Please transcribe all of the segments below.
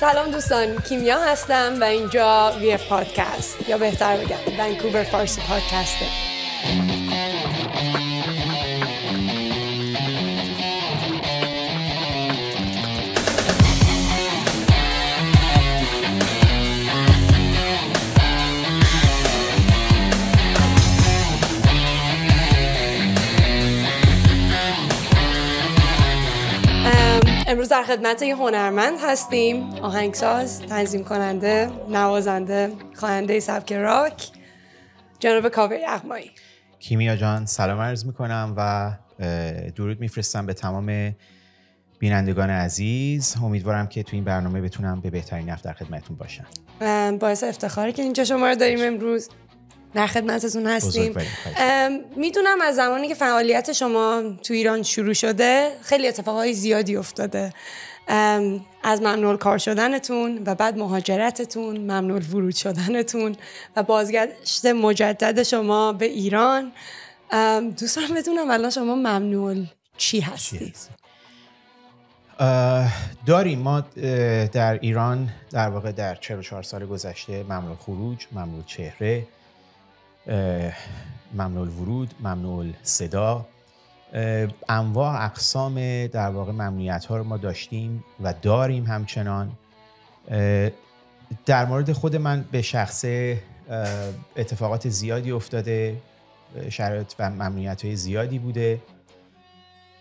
سلام دوستان کیمیا هستم و اینجا وی اف پادکست یا بهتر بگم ونکوور فارسی پادکسته امروز در خدمت یه هنرمند هستیم. آهنگساز تنظیم کننده نوازنده خواننده سبک راک جناب کاوه یغمایی کیمیا جان سلام عرض می‌کنم و درود میفرستم به تمام بینندگان عزیز. امیدوارم که تو این برنامه بتونم به بهترین نفت در خدمتتون باشم. باعث افتخاری که اینجا شما رو داریم امروز. در خدمتتون هستیم. می‌دونم از زمانی که فعالیت شما تو ایران شروع شده خیلی اتفاقهای زیادی افتاده. از ممنوع کار شدنتون و بعد مهاجرتتون ممنوع ورود شدنتون و بازگشت مجدد شما به ایران. دوست دارم بدونم الان شما ممنوع چی هستی؟ داریم. ما در ایران در واقع در 44 سال گذشته ممنوع خروج ممنوع چهره ممنوع ورود ممنوع صدا انواع اقسام در واقع ممنوعیت ها رو ما داشتیم و داریم همچنان. در مورد خود من به شخصه اتفاقات زیادی افتاده شرایط و ممنوعیت های زیادی بوده.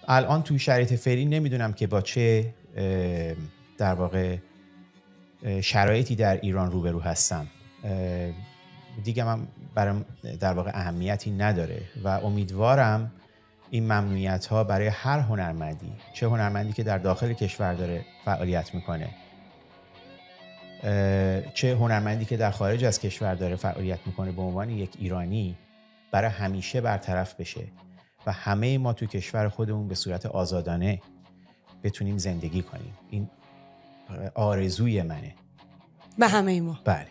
الان تو شرایط فعلی نمی‌دونم که با چه در واقع شرایطی در ایران روبرو هستم. دیگه من برام در واقع اهمیتی نداره و امیدوارم این ممنوعیت ها برای هر هنرمندی چه هنرمندی که در داخل کشور داره فعالیت می‌کنه چه هنرمندی که در خارج از کشور داره فعالیت می‌کنه به عنوان یک ایرانی برای همیشه برطرف بشه و همه ما تو کشور خودمون به صورت آزادانه بتونیم زندگی کنیم. این آرزوی منه. به همه ما. بله.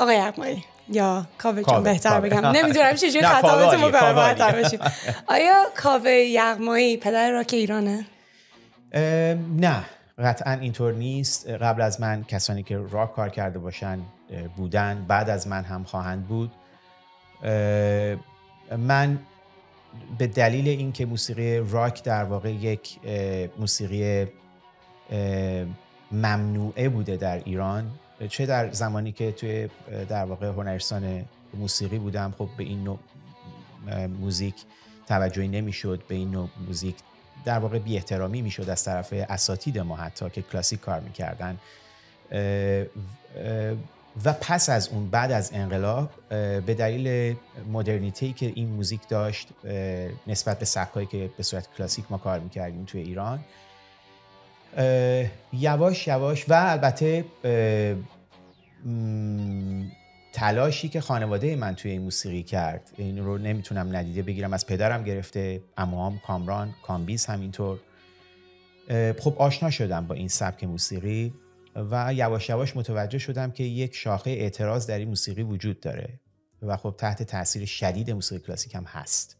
آقای اقمایی یا کاوه جون بهتر بگم. نمی‌دونم چجوری خطابت رو بهتر بشیم آیا کاوه یغمایی پدر راک ایرانه؟ نه قطعا اینطور نیست. قبل از من کسانی که راک کار کرده باشن بودن. بعد از من هم خواهند بود. من به دلیل اینکه موسیقی راک در واقع یک موسیقی ممنوعه بوده در ایران چه در زمانی که توی در واقع هنرستان موسیقی بودم خب به این نوع موزیک توجهی نمی‌شد به این نوع موزیک در واقع بی احترامی می‌شد از طرف اساتید ما حتی که کلاسیک کار می‌کردن. و پس از اون بعد از انقلاب به دلیل مدرنیتی که این موزیک داشت نسبت به سبکایی که به صورت کلاسیک ما کار می‌کردیم توی ایران یواش یواش و البته تلاشی که خانواده من توی این موسیقی کرد. این رو نمی‌تونم ندیده بگیرم از پدرم گرفته امام کامران کامبیز همینطور. خب آشنا شدم با این سبک موسیقی و یواش یواش متوجه شدم که یک شاخه اعتراض در این موسیقی وجود داره و خب تحت تاثیر شدید موسیقی کلاسیک هم هست.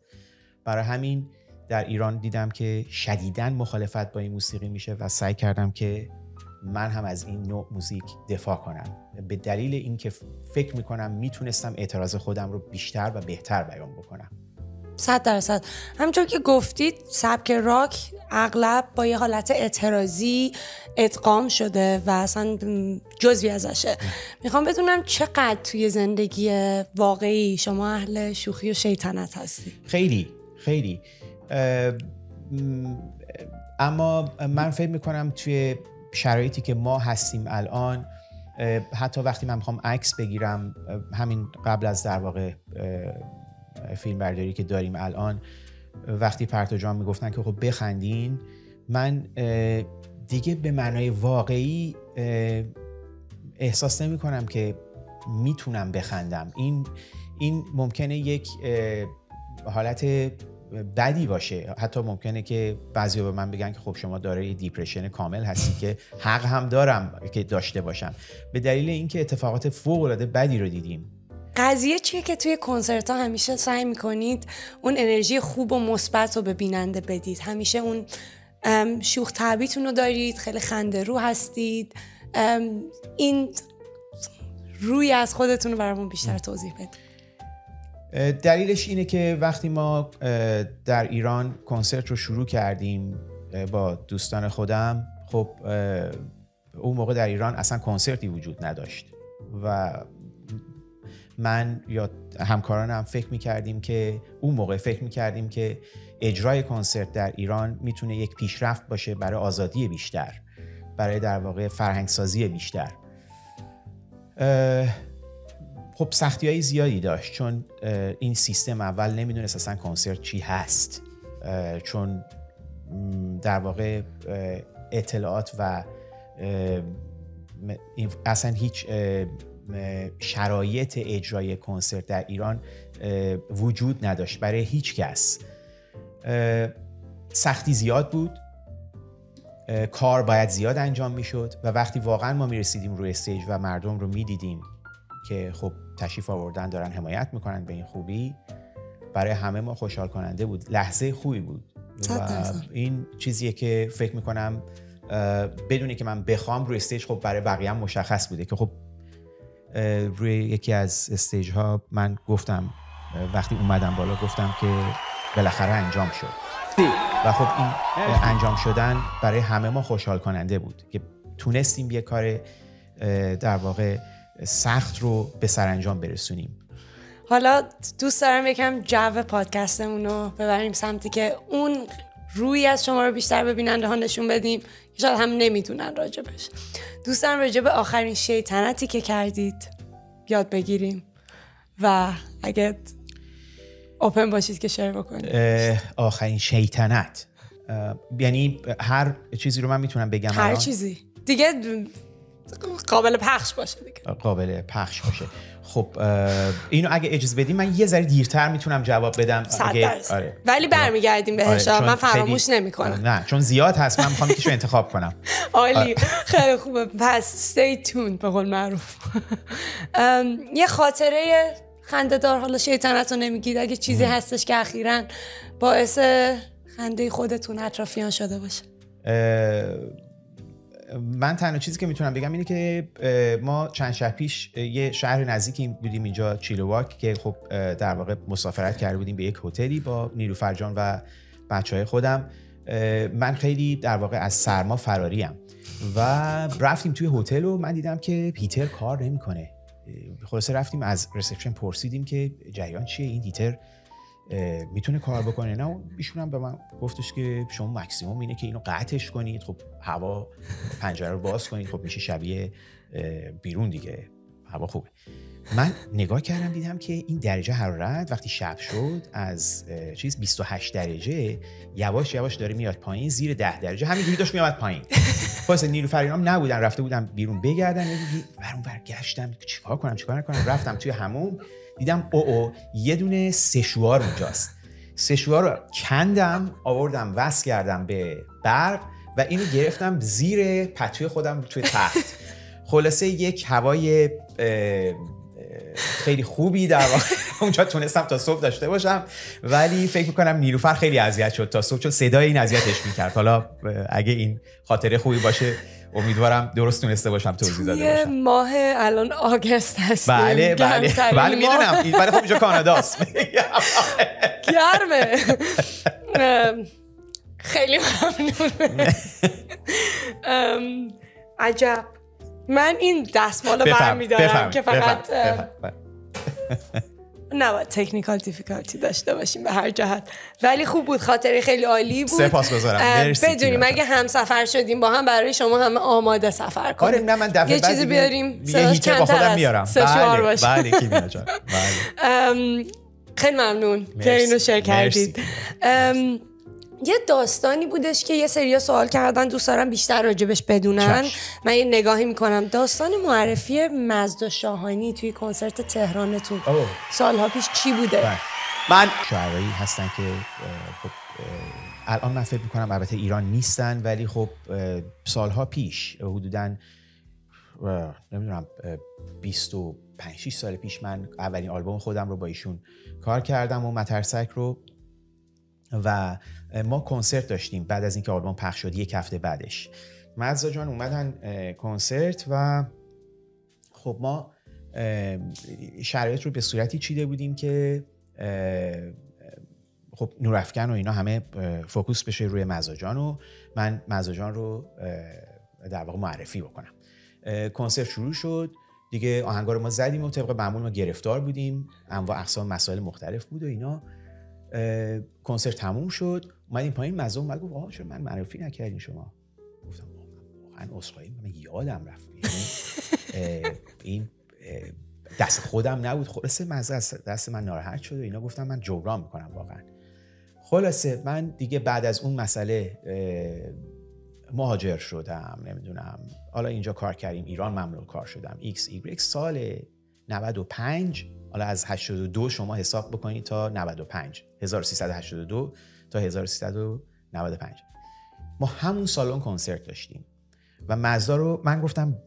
برای همین در ایران دیدم که شدیداً مخالفت با این موسیقی میشه و سعی کردم که من هم از این نوع موزیک دفاع کنم. به دلیل اینکه فکر می‌کنم می‌تونستم اعتراض خودم رو بیشتر و بهتر بیان بکنم. صد درصد. همچون که گفتید سبک راک اغلب با یه حالت اعتراضی ادغام شده و اصلا جزوی ازشه. می‌خوام بدونم چقدر توی زندگی واقعی شما اهل شوخی و شیطنت هستی؟ خیلی خیلی. اما من فکر می‌کنم توی شرایطی که ما هستیم الان حتی وقتی من می‌خوام عکس بگیرم همین قبل از در واقع فیلم برداری که داریم الان وقتی پرتو جان می‌گفتن که خب بخندین من دیگه به معنای واقعی احساس نمی کنم که می‌تونم بخندم. این ممکنه یک حالت بدی باشه. حتی ممکنه که بعضی به من بگن که خب شما داره دیپرشن کامل هستی که حق هم دارم که داشته باشم. به دلیل اینکه اتفاقات فوق العاده بدی رو دیدیم. قضیه چیه که توی کنسرت ها همیشه سعی می‌کنید اون انرژی خوب و مثبت رو به بیننده بدید؟ همیشه اون شوخ طبیتون رو دارید خیلی خنده رو هستید. این روی از خودتون رو برامون بیشتر توضیح بدید. دلیلش اینه که وقتی ما در ایران کنسرت رو شروع کردیم با دوستان خودم خب اون موقع در ایران اصلا کنسرتی وجود نداشت. و من یا همکارانم فکر می‌کردیم که اون موقع فکر می‌کردیم که اجرای کنسرت در ایران می‌تونه یک پیشرفت باشه برای آزادی بیشتر برای در واقع فرهنگسازی بیشتر. خب سختی های زیادی داشت چون این سیستم اول نمی‌دونست اصلا کنسرت چی هست چون در واقع اطلاعات و اصلا هیچ شرایط اجرای کنسرت در ایران وجود نداشت برای هیچ کس. سختی زیاد بود کار باید زیاد انجام می‌شد و وقتی واقعا ما می‌رسیدیم روی استیج و مردم رو می‌دیدیم که خب تشریف آوردن دارن حمایت می‌کنن به این خوبی. برای همه ما خوشحال کننده بود. لحظه خوبی بود. و این چیزیه که فکر می‌کنم بدون اینکه من بخوام روی stage خب برای بقیه هم مشخص بوده که خب روی یکی از stage ها من گفتم وقتی اومدم بالا گفتم که بالاخره انجام شد. و خب این انجام شدن برای همه ما خوشحال کننده بود که تونستیم یه کار در واقع سخت رو به سرانجام برسونیم. حالا دوست دارم یکم جو پادکستمون رو ببریم سمتی که اون روی از شما رو بیشتر ببیننده ها نشون بدیم. که شاید هم نمی‌دونن راجبش دوست دارم راجب آخرین شیطنتی که کردید یاد بگیریم. و اگه اوپن باشید که شیر بکنید. آخرین شیطنت. یعنی هر چیزی رو من می‌تونم بگم هر چیزی. دیگه قابل پخش باشه دیگه. قابل پخش باشه. خب اینو اگه اجازه بدیم من یه ذره دیرتر می‌تونم جواب بدم. اگه آره. ولی برمیگردیم بهش آره. من فراموش نمی‌کنم. نه چون زیاد هست. من می‌خوام یکیشو انتخاب کنم. عالی. خیلی خوبه. پس stay tuned به قول معروف. یه خاطره خنده حالا شیطنت رو نمیگید. اگه چیزی هستش که اخیرا باعث خنده خودتون اطرافیان شده باشه. من تنها چیزی که می‌تونم بگم اینه که ما چند شهر پیش یه شهر نزدیکی بودیم اینجا چیلواک که خب در واقع مسافرت کرده بودیم به یک هتلی با نیلوفر جان و بچه های خودم من خیلی در واقع از سرما فراریم و رفتیم توی هتل و من دیدم که پیتر کار نمی‌کنه. خلاصه رفتیم از رسپشن پرسیدیم که جریان چیه این هیتر می‌تونه کار بکنه. نه ایشون هم به من گفتش که شما مکسیموم اینه که اینو قطعش کنید. خب هوا پنجره رو باز کنید. خب میشه شبیه بیرون دیگه. هوا خوبه. من نگاه کردم دیدم که این درجه حرارت وقتی شب شد از چیز 28 درجه یواش یواش داره میاد پایین زیر 10 درجه. همینجوری داشت میاد پایین. واسه نیلوفرینام نبودن. رفته بودم بیرون بگردن برون برگشتم چیکار کنم؟ چیکار نکنم؟ رفتم توی هموم. دیدم او او یه دونه سشوار اونجاست. سشوار رو کندم آوردم وصل کردم به برق و اینو گرفتم زیر پتوی خودم توی تخت. خلاصه یک هوای خیلی خوبی در واقع. اونجا تونستم تا صبح داشته باشم ولی فکر می‌کنم نیروفر خیلی اذیت شد تا صبح چون صدای این اذیتش می‌کرد. حالا اگه این خاطره خوبی باشه امیدوارم درست تونسته باشم توضیح داده باشم. ماه الان آگست هست بله بله. بله می‌دونم. ولی خب اینجا کاناداست. گرمه. خیلی ممنون عجب. من این دستمال رو برمیدارم که فقط نباید تکنیکال دیفیکالتی داشته باشیم به هر جهت. ولی خوب بود خاطره خیلی عالی بود. سپاس گذارم. بدونیم اگه هم سفر شدیم با هم برای شما همه آماده سفر کنیم. آره نه من دفعه یه چیزی بیاریم یه هیتر با خودم میارم. بله بله بله. خیلی ممنون. که اینو شیر کردید. یه داستانی بودش که یه سریا سوال کردن دوست دارم بیشتر راجبش بدونن. من یه نگاهی می‌کنم. داستان معرفی مزد و شاهانی توی کنسرت تهرانتون. سالها پیش چی بوده؟ بله. من شعرهایی هستن که خب الان من فکر می‌کنم البته ایران نیستن ولی خب سالها پیش حدودا نمی‌دونم 25 سال پیش من اولین آلبوم خودم رو با ایشون کار کردم و مترسک رو و ما کنسرت داشتیم بعد از اینکه آلبوم پخش شد یک هفته بعدش. مزا جان اومدن کنسرت و خب ما شرایط رو به صورتی چیده بودیم که خب نورافکن و اینا همه فوکوس بشه روی مزاجان و من مزاجان رو در واقع معرفی بکنم. کنسرت شروع شد. دیگه آهنگار ما زدیم و طبق معمول ما گرفتار بودیم. انواع اقسام مسائل مختلف بود و اینا. کنسرت تموم شد. اومدیم پایین مزه اومد گفت آها چرا من معرفی نکردین شما؟ گفتم واقعا عذرخواهی من یادم رفت. یعنی، این دست خودم نبود. خلاصه مزه دست من ناراحت شد و اینا. گفتم من جبران می‌کنم واقعا. خلاصه من دیگه بعد از اون مسئله مهاجر شدم نمی‌دونم. حالا اینجا کار کردیم ایران ممنوع کار شدم. x y سال 95 حالا از 82 شما حساب بکنید تا 95 1382 تا 1395 ما همون سالن کنسرت داشتیم و مزدا رو من گفتم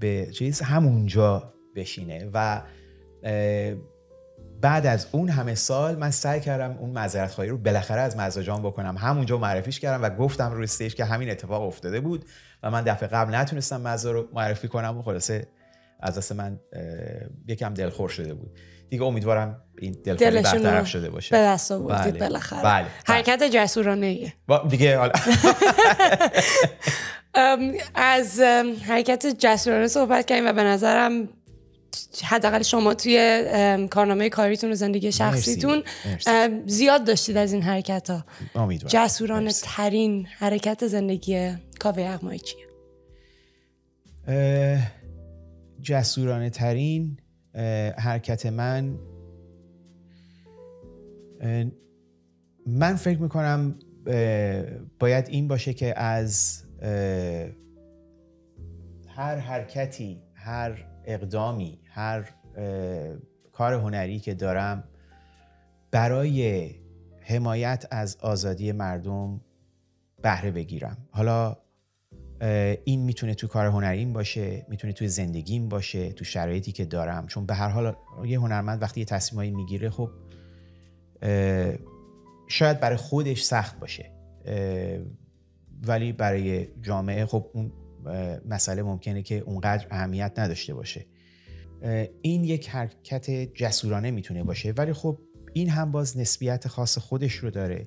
به چیز همونجا بشینه و بعد از اون همه سال من سعی کردم اون معذرت خواهی رو بالاخره از مزاجان بکنم. همونجا معرفیش کردم و گفتم روی استیج که همین اتفاق افتاده بود و من دفعه قبل نتونستم مزا رو معرفی کنم و خلاصه از دست من یکم دلخور شده بود. دیگه امیدوارم این دلخوری برطرف شده باشه. به دست آوردید بله. بالاخره. بله. حرکت جسورانه ایه دیگه حالا. از حرکت جسورانه صحبت کردیم و به نظرم حداقل شما توی کارنامه کاریتون و زندگی شخصیتون زیاد داشتید از این حرکت ها جسورانه ترین حرکت زندگی کاوه اقمایی چیه؟ جسورانه ترین حرکت من. من فکر می‌کنم باید این باشه که از هر حرکتی هر اقدامی هر کار هنری که دارم برای حمایت از آزادی مردم بهره بگیرم. حالا این می‌تونه تو کار هنریم باشه می‌تونه توی زندگیم باشه تو شرایطی که دارم. چون به هر حال یه هنرمند وقتی یه تصمیمایی می‌گیره خب شاید برای خودش سخت باشه. ولی برای جامعه خب اون مسئله ممکنه که اونقدر اهمیت نداشته باشه. این یک حرکت جسورانه می‌تونه باشه. ولی خب این هم باز نسبیت خاص خودش رو داره.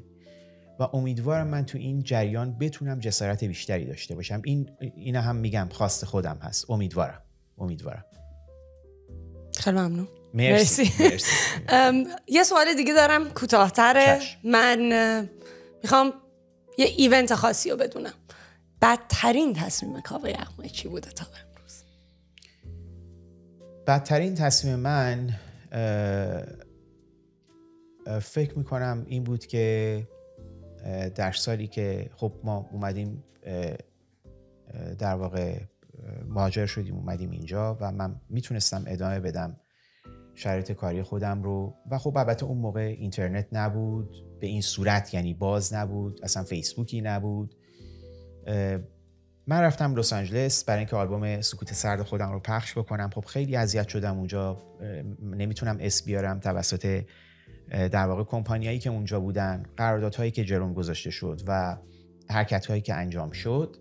و امیدوارم من تو این جریان بتونم جسارت بیشتری داشته باشم. این این هم میگم خواست خودم هست. امیدوارم. امیدوارم. خیلی ممنون. مرسی, مرسی. یه سوال دیگه دارم کوتاهتره. من می‌خوام یه ایونت خاصی رو بدونم. بدترین تصمیم کاوه یغمایی چی بوده تا امروز؟ بدترین تصمیم من فکر می‌کنم این بود که در سالی که خب ما اومدیم در واقع مهاجر شدیم اومدیم اینجا و من می‌تونستم ادامه بدم شرایط کاری خودم رو. و خب البته اون موقع اینترنت نبود به این صورت یعنی باز نبود اصلا فیسبوکی نبود. من رفتم لس آنجلس برای اینکه آلبوم سکوت سرد خودم رو پخش بکنم. خب خیلی اذیت شدم اونجا. نمی‌تونم اس بیارم توسط در واقع کمپانیایی که اونجا بودن قراردادهایی که جرم گذاشته شد و حرکت هایی که انجام شد.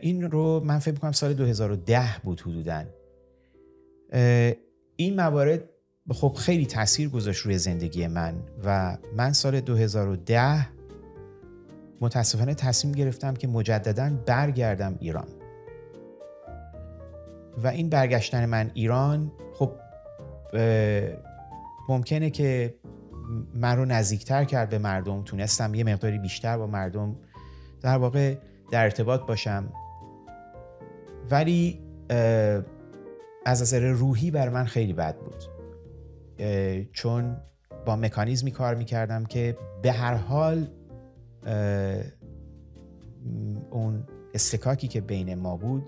این رو من فکر می‌کنم سال 2010 بود حدودا. این موارد خب خیلی تاثیر گذاشت روی زندگی من و من سال 2010 متاسفانه تصمیم گرفتم که مجددا برگردم ایران. و این برگشتن من ایران خب ممکنه که من رو نزدیکتر کرد به مردم. تونستم یه مقداری بیشتر با مردم در واقع در ارتباط باشم. ولی از نظر روحی بر من خیلی بد بود. چون با مکانیزمی کار می‌کردم که به هر حال اون استکاکی که بین ما بود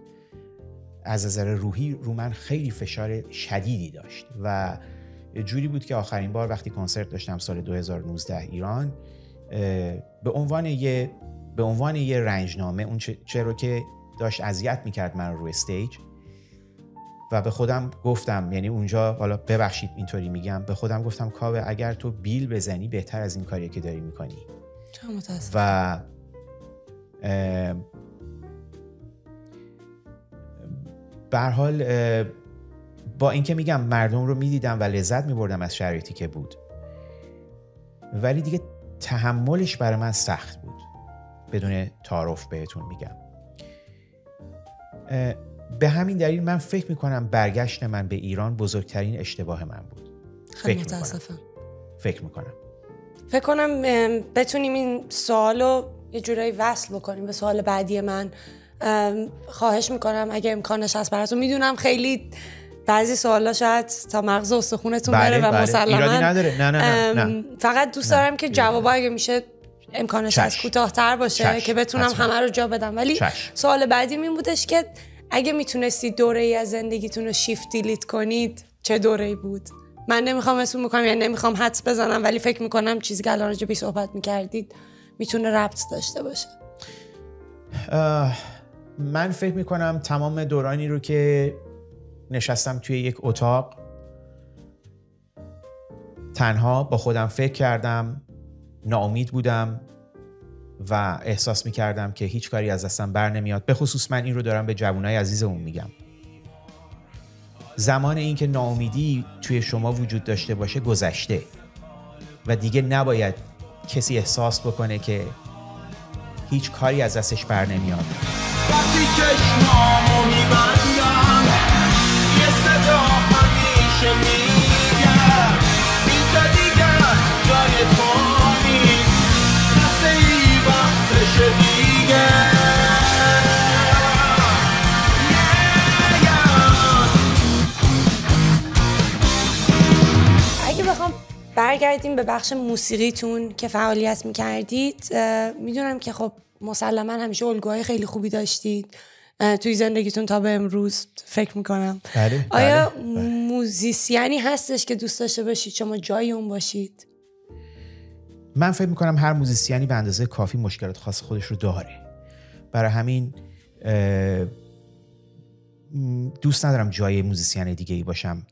از نظر روحی رو من خیلی فشار شدیدی داشت. و جوری بود که آخرین بار وقتی کنسرت داشتم سال 2019 ایران به عنوان یه به عنوان یه رنجنامه اون چه رو که داشت اذیت می‌کرد من رو استیج و به خودم گفتم یعنی اونجا حالا ببخشید اینطوری میگم به خودم گفتم کاوه اگر تو بیل بزنی بهتر از این کاری که داری می‌کنی. و به حال با اینکه میگم مردم رو می‌دیدم و لذت میبردم از شرایطی که بود. ولی دیگه تحملش برای من سخت بود. بدون تعارف بهتون میگم. به همین دلیل من فکر می‌کنم برگشت من به ایران بزرگترین اشتباه من بود. خیلی متاسفم. فکر می‌کنم. فکر کنم بتونیم این سوال رو یه جورایی وصل بکنیم به سوال بعدی من. خواهش می‌کنم اگه امکانش هست براتون. می‌دونم خیلی بعضی سوالا شاید تا مغز استخونتون بره و بله. مسلما نداره. نه نه نه, فقط دوست دارم که جواب اگه میشه امکانش از کوتاهتر باشه که بتونم همه رو جا بدم. ولی سوال بعدی این بودش که اگه می‌تونستید دوره ای از زندگیتون رو شیفت دیلیت کنید چه دوره ای بود؟ من نمی‌خوام اسم بکنم یعنی نمی‌خوام حدس بزنم ولی فکر می‌کنم چیزی که الان راجع صحبت می‌کردید می‌تونه ربط داشته باشه. من فکر می‌کنم تمام دورانی رو که نشستم توی یک اتاق. تنها با خودم فکر کردم ناامید بودم و احساس می‌کردم که هیچ کاری از دستم بر نمیاد. به خصوص من این رو دارم به جوانای عزیزمون میگم. زمان اینکه ناامیدی توی شما وجود داشته باشه گذشته و دیگه نباید کسی احساس بکنه که هیچ کاری از دستش بر نمیاد. وقتی اگه بخوام برگردیم به بخش موسیقیتون که فعالیت می‌کردید می‌دونم که خب مسلما همیشه الگوهای خیلی خوبی داشتید. توی زندگیتون تا به امروز فکر می‌کنم. بله، آیا بله، بله. موزیسیانی هستش که دوست داشته باشید شما جای اون باشید؟ من فکر می‌کنم هر musician ی به اندازه کافی مشکلات خاص خودش رو داره. برای همین دوست ندارم جای musician دیگه ای باشم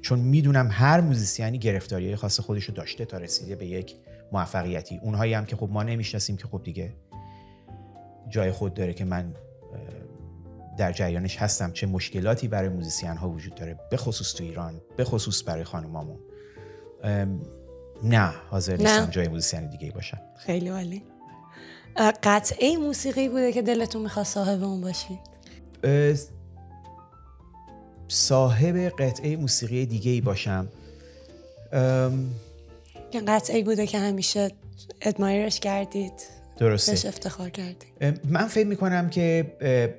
چون می‌دونم هر musician ی گرفتاری خاص خودش رو داشته تا رسیده به یک موفقیتی. اونهایی هم که خب ما نمی‌شناسیم که خب دیگه جای خود داره که من در جریانش هستم. چه مشکلاتی برای musician ها وجود داره به خصوص تو ایران به خصوص برای خانمامون. نه حاضر نیستم جای موزیسین دیگه باشم. خیلی عالی. قطعه موسیقی بوده که دلتون می‌خواد صاحب اون باشید صاحب قطعه موسیقی دیگه ای باشم که قطعه بوده که همیشه ادمایرش کردید. درسته. بهش افتخار کردید. من فکر می‌کنم که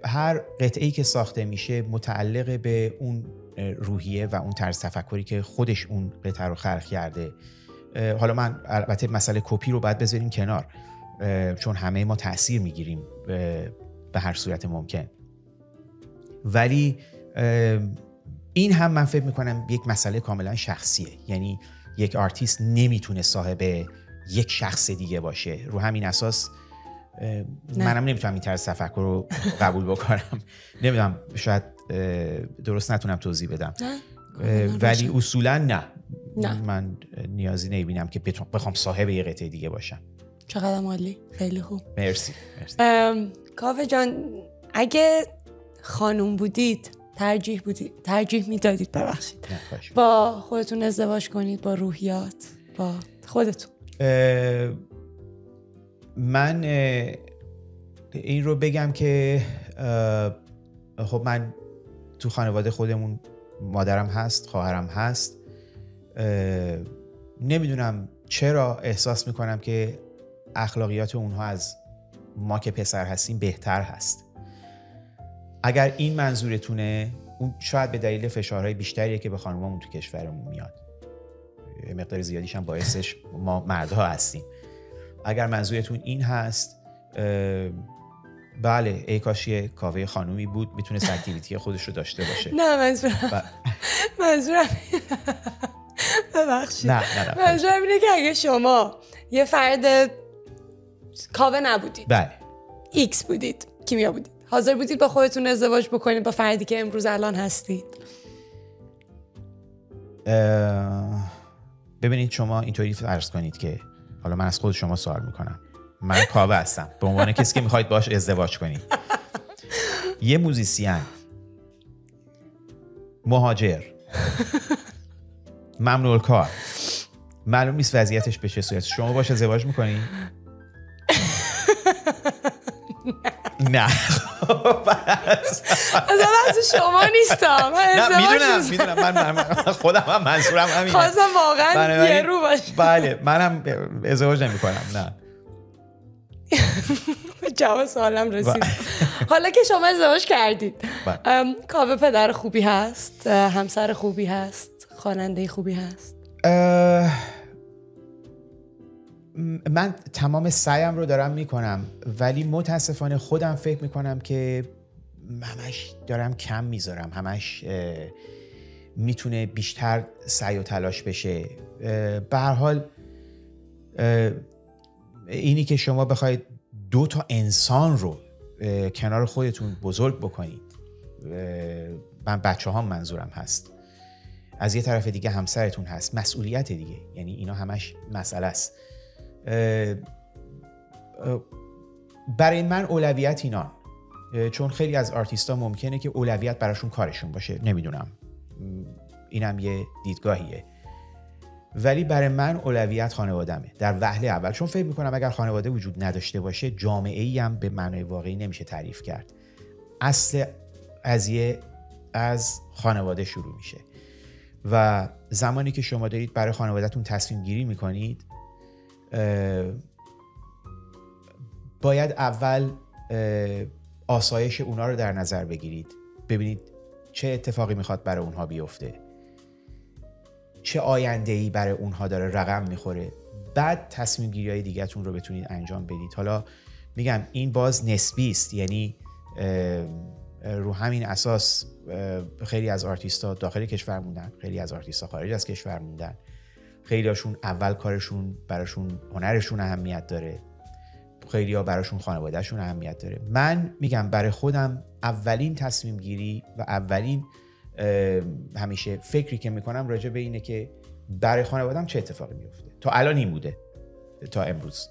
هر قطعه ای که ساخته میشه متعلق به اون روحیه و اون طرز تفکری که خودش اون قطعه رو خلق کرده حالا من البته مسئله کپی رو باید بذاریم کنار چون همه ما تاثیر می‌گیریم به هر صورت ممکن. ولی این هم من فکر می‌کنم یک مسئله کاملا شخصیه. یعنی یک آرتیست نمی‌تونه صاحب یک شخص دیگه باشه. رو همین اساس منم نمی‌تونم این طرز تفکر رو قبول بکنم. نمی‌دونم شاید درست نتونم توضیح بدم. ولی اصولا نه. نه. من نیازی نمی‌بینم که بخوام صاحب یه قطعه دیگه باشم. چقدر مالی خیلی خوب. مرسی, مرسی. کاوه جان اگه خانوم بودید ترجیح بودید ترجیح می‌دادید ببخشید. با خودتون ازدواج کنید با روحیات با خودتون. من این رو بگم که خب من تو خانواده خودمون مادرم هست خواهرم هست. نمی‌دونم چرا احساس می‌کنم که اخلاقیات اونها از ما که پسر هستیم بهتر هست. اگر این منظورتونه اون شاید به دلیل فشارهای بیشتریه که به خانمامون تو کشورمون میاد. مقدار زیادیش هم باعثش ما مردها هستیم. اگر منظورتون این هست بله ای کاش یه کاوه خانومی بود می‌تونه activity خودش رو داشته باشه. نه منظورم منظورم ببخشید. نه نه منظورم اینه که اگه شما یه فرد کاوه نبودید. بله. ایکس بودید کیمیا بودید. حاضر بودید با خودتون ازدواج بکنید با فردی که امروز الان هستید. ببینید شما اینطوری فرض کنید که حالا من از خود شما سوال می‌کنم. من کاوه هستم. به عنوان کسی که می‌خواید باش ازدواج کنید. یه موزیسین. مهاجر. ممنوع کار. معلوم نیست وضعیتش به چه صورت. شما باش ازدواج می‌کنی؟ نه. از شما نیستم نه می‌دونم می‌دونم. من خودم هم منظورم همینه. خواستم واقعا یه رو باشه. بله منم ازدواج نمی کنم نه. جواب سوالم رسید. حالا که شما ازدواج کردید بله. کاوه پدر خوبی هست همسر خوبی هست. خواننده خوبی هست؟ من تمام سعیم رو دارم می‌کنم ولی متاسفانه خودم فکر می‌کنم که همش دارم کم می‌ذارم همش می‌تونه بیشتر سعی و تلاش بشه. به هر حال اینی که شما بخواید دو تا انسان رو کنار خودتون بزرگ بکنید من بچه هم منظورم هست. از یه طرف دیگه همسرتون هست. مسئولیت دیگه. یعنی اینا همش مسئله است. برای من اولویت اینا. چون خیلی از آرتیستا ممکنه که اولویت براشون کارشون باشه. نمی‌دونم. اینم یه دیدگاهیه. ولی برای من اولویت خانوادمه در وهله اول. چون فکر می‌کنم اگر خانواده وجود نداشته باشه جامعه ای هم به معنای واقعی نمیشه تعریف کرد. اصل قضیه از خانواده شروع میشه. و زمانی که شما دارید برای خانوادهتون تصمیم گیری می‌کنید باید اول آسایش اونا رو در نظر بگیرید. ببینید چه اتفاقی می‌خواد برای اونها بیفته. چه آینده ای برای اونها داره رقم می‌خوره. بعد تصمیم گیری های دیگهتون رو بتونید انجام بدید. حالا میگم این باز نسبی است. یعنی رو همین اساس خیلی از آرتیستا داخل کشور موندن خیلی از آرتیستا خارج از کشور موندن. خیلی هاشون اول کارشون براشون هنرشون اهمیت داره. خیلی ها براشون خانوادهشون اهمیت داره. من میگم برای خودم اولین تصمیم گیری و اولین همیشه فکری که می‌کنم راجع به اینه که برای خانوادم چه اتفاقی میفته تا الان این بوده. تا امروز.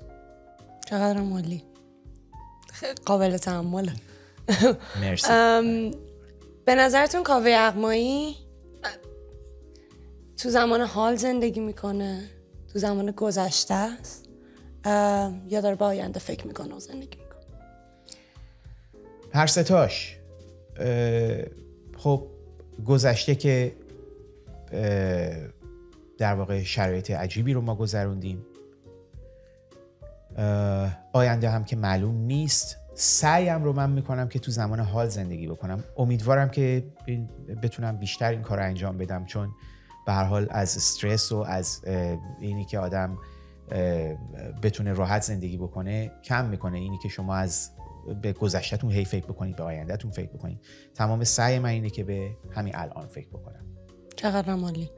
چقدر مالی؟ قابل تحمله مرسی. به نظرتون کاوه اقمایی تو زمان حال زندگی می‌کنه؟ تو زمان گذشته است؟ یا داره به آینده فکر می‌کنه و زندگی می‌کنه؟ هر ستاش. خب گذشته که در واقع شرایط عجیبی رو ما گذروندیم. آینده هم که معلوم نیست. سعیم رو من می‌کنم که تو زمان حال زندگی بکنم. امیدوارم که بتونم بیشتر این کار رو انجام بدم چون به هر حال از استرس و از اینی که آدم بتونه راحت زندگی بکنه کم می‌کنه. اینی که شما از به گذشتهتون هی فکر بکنید به آیندهتون فکر بکنید. تمام سعی من اینه که به همین الان فکر بکنم. چقدر مالی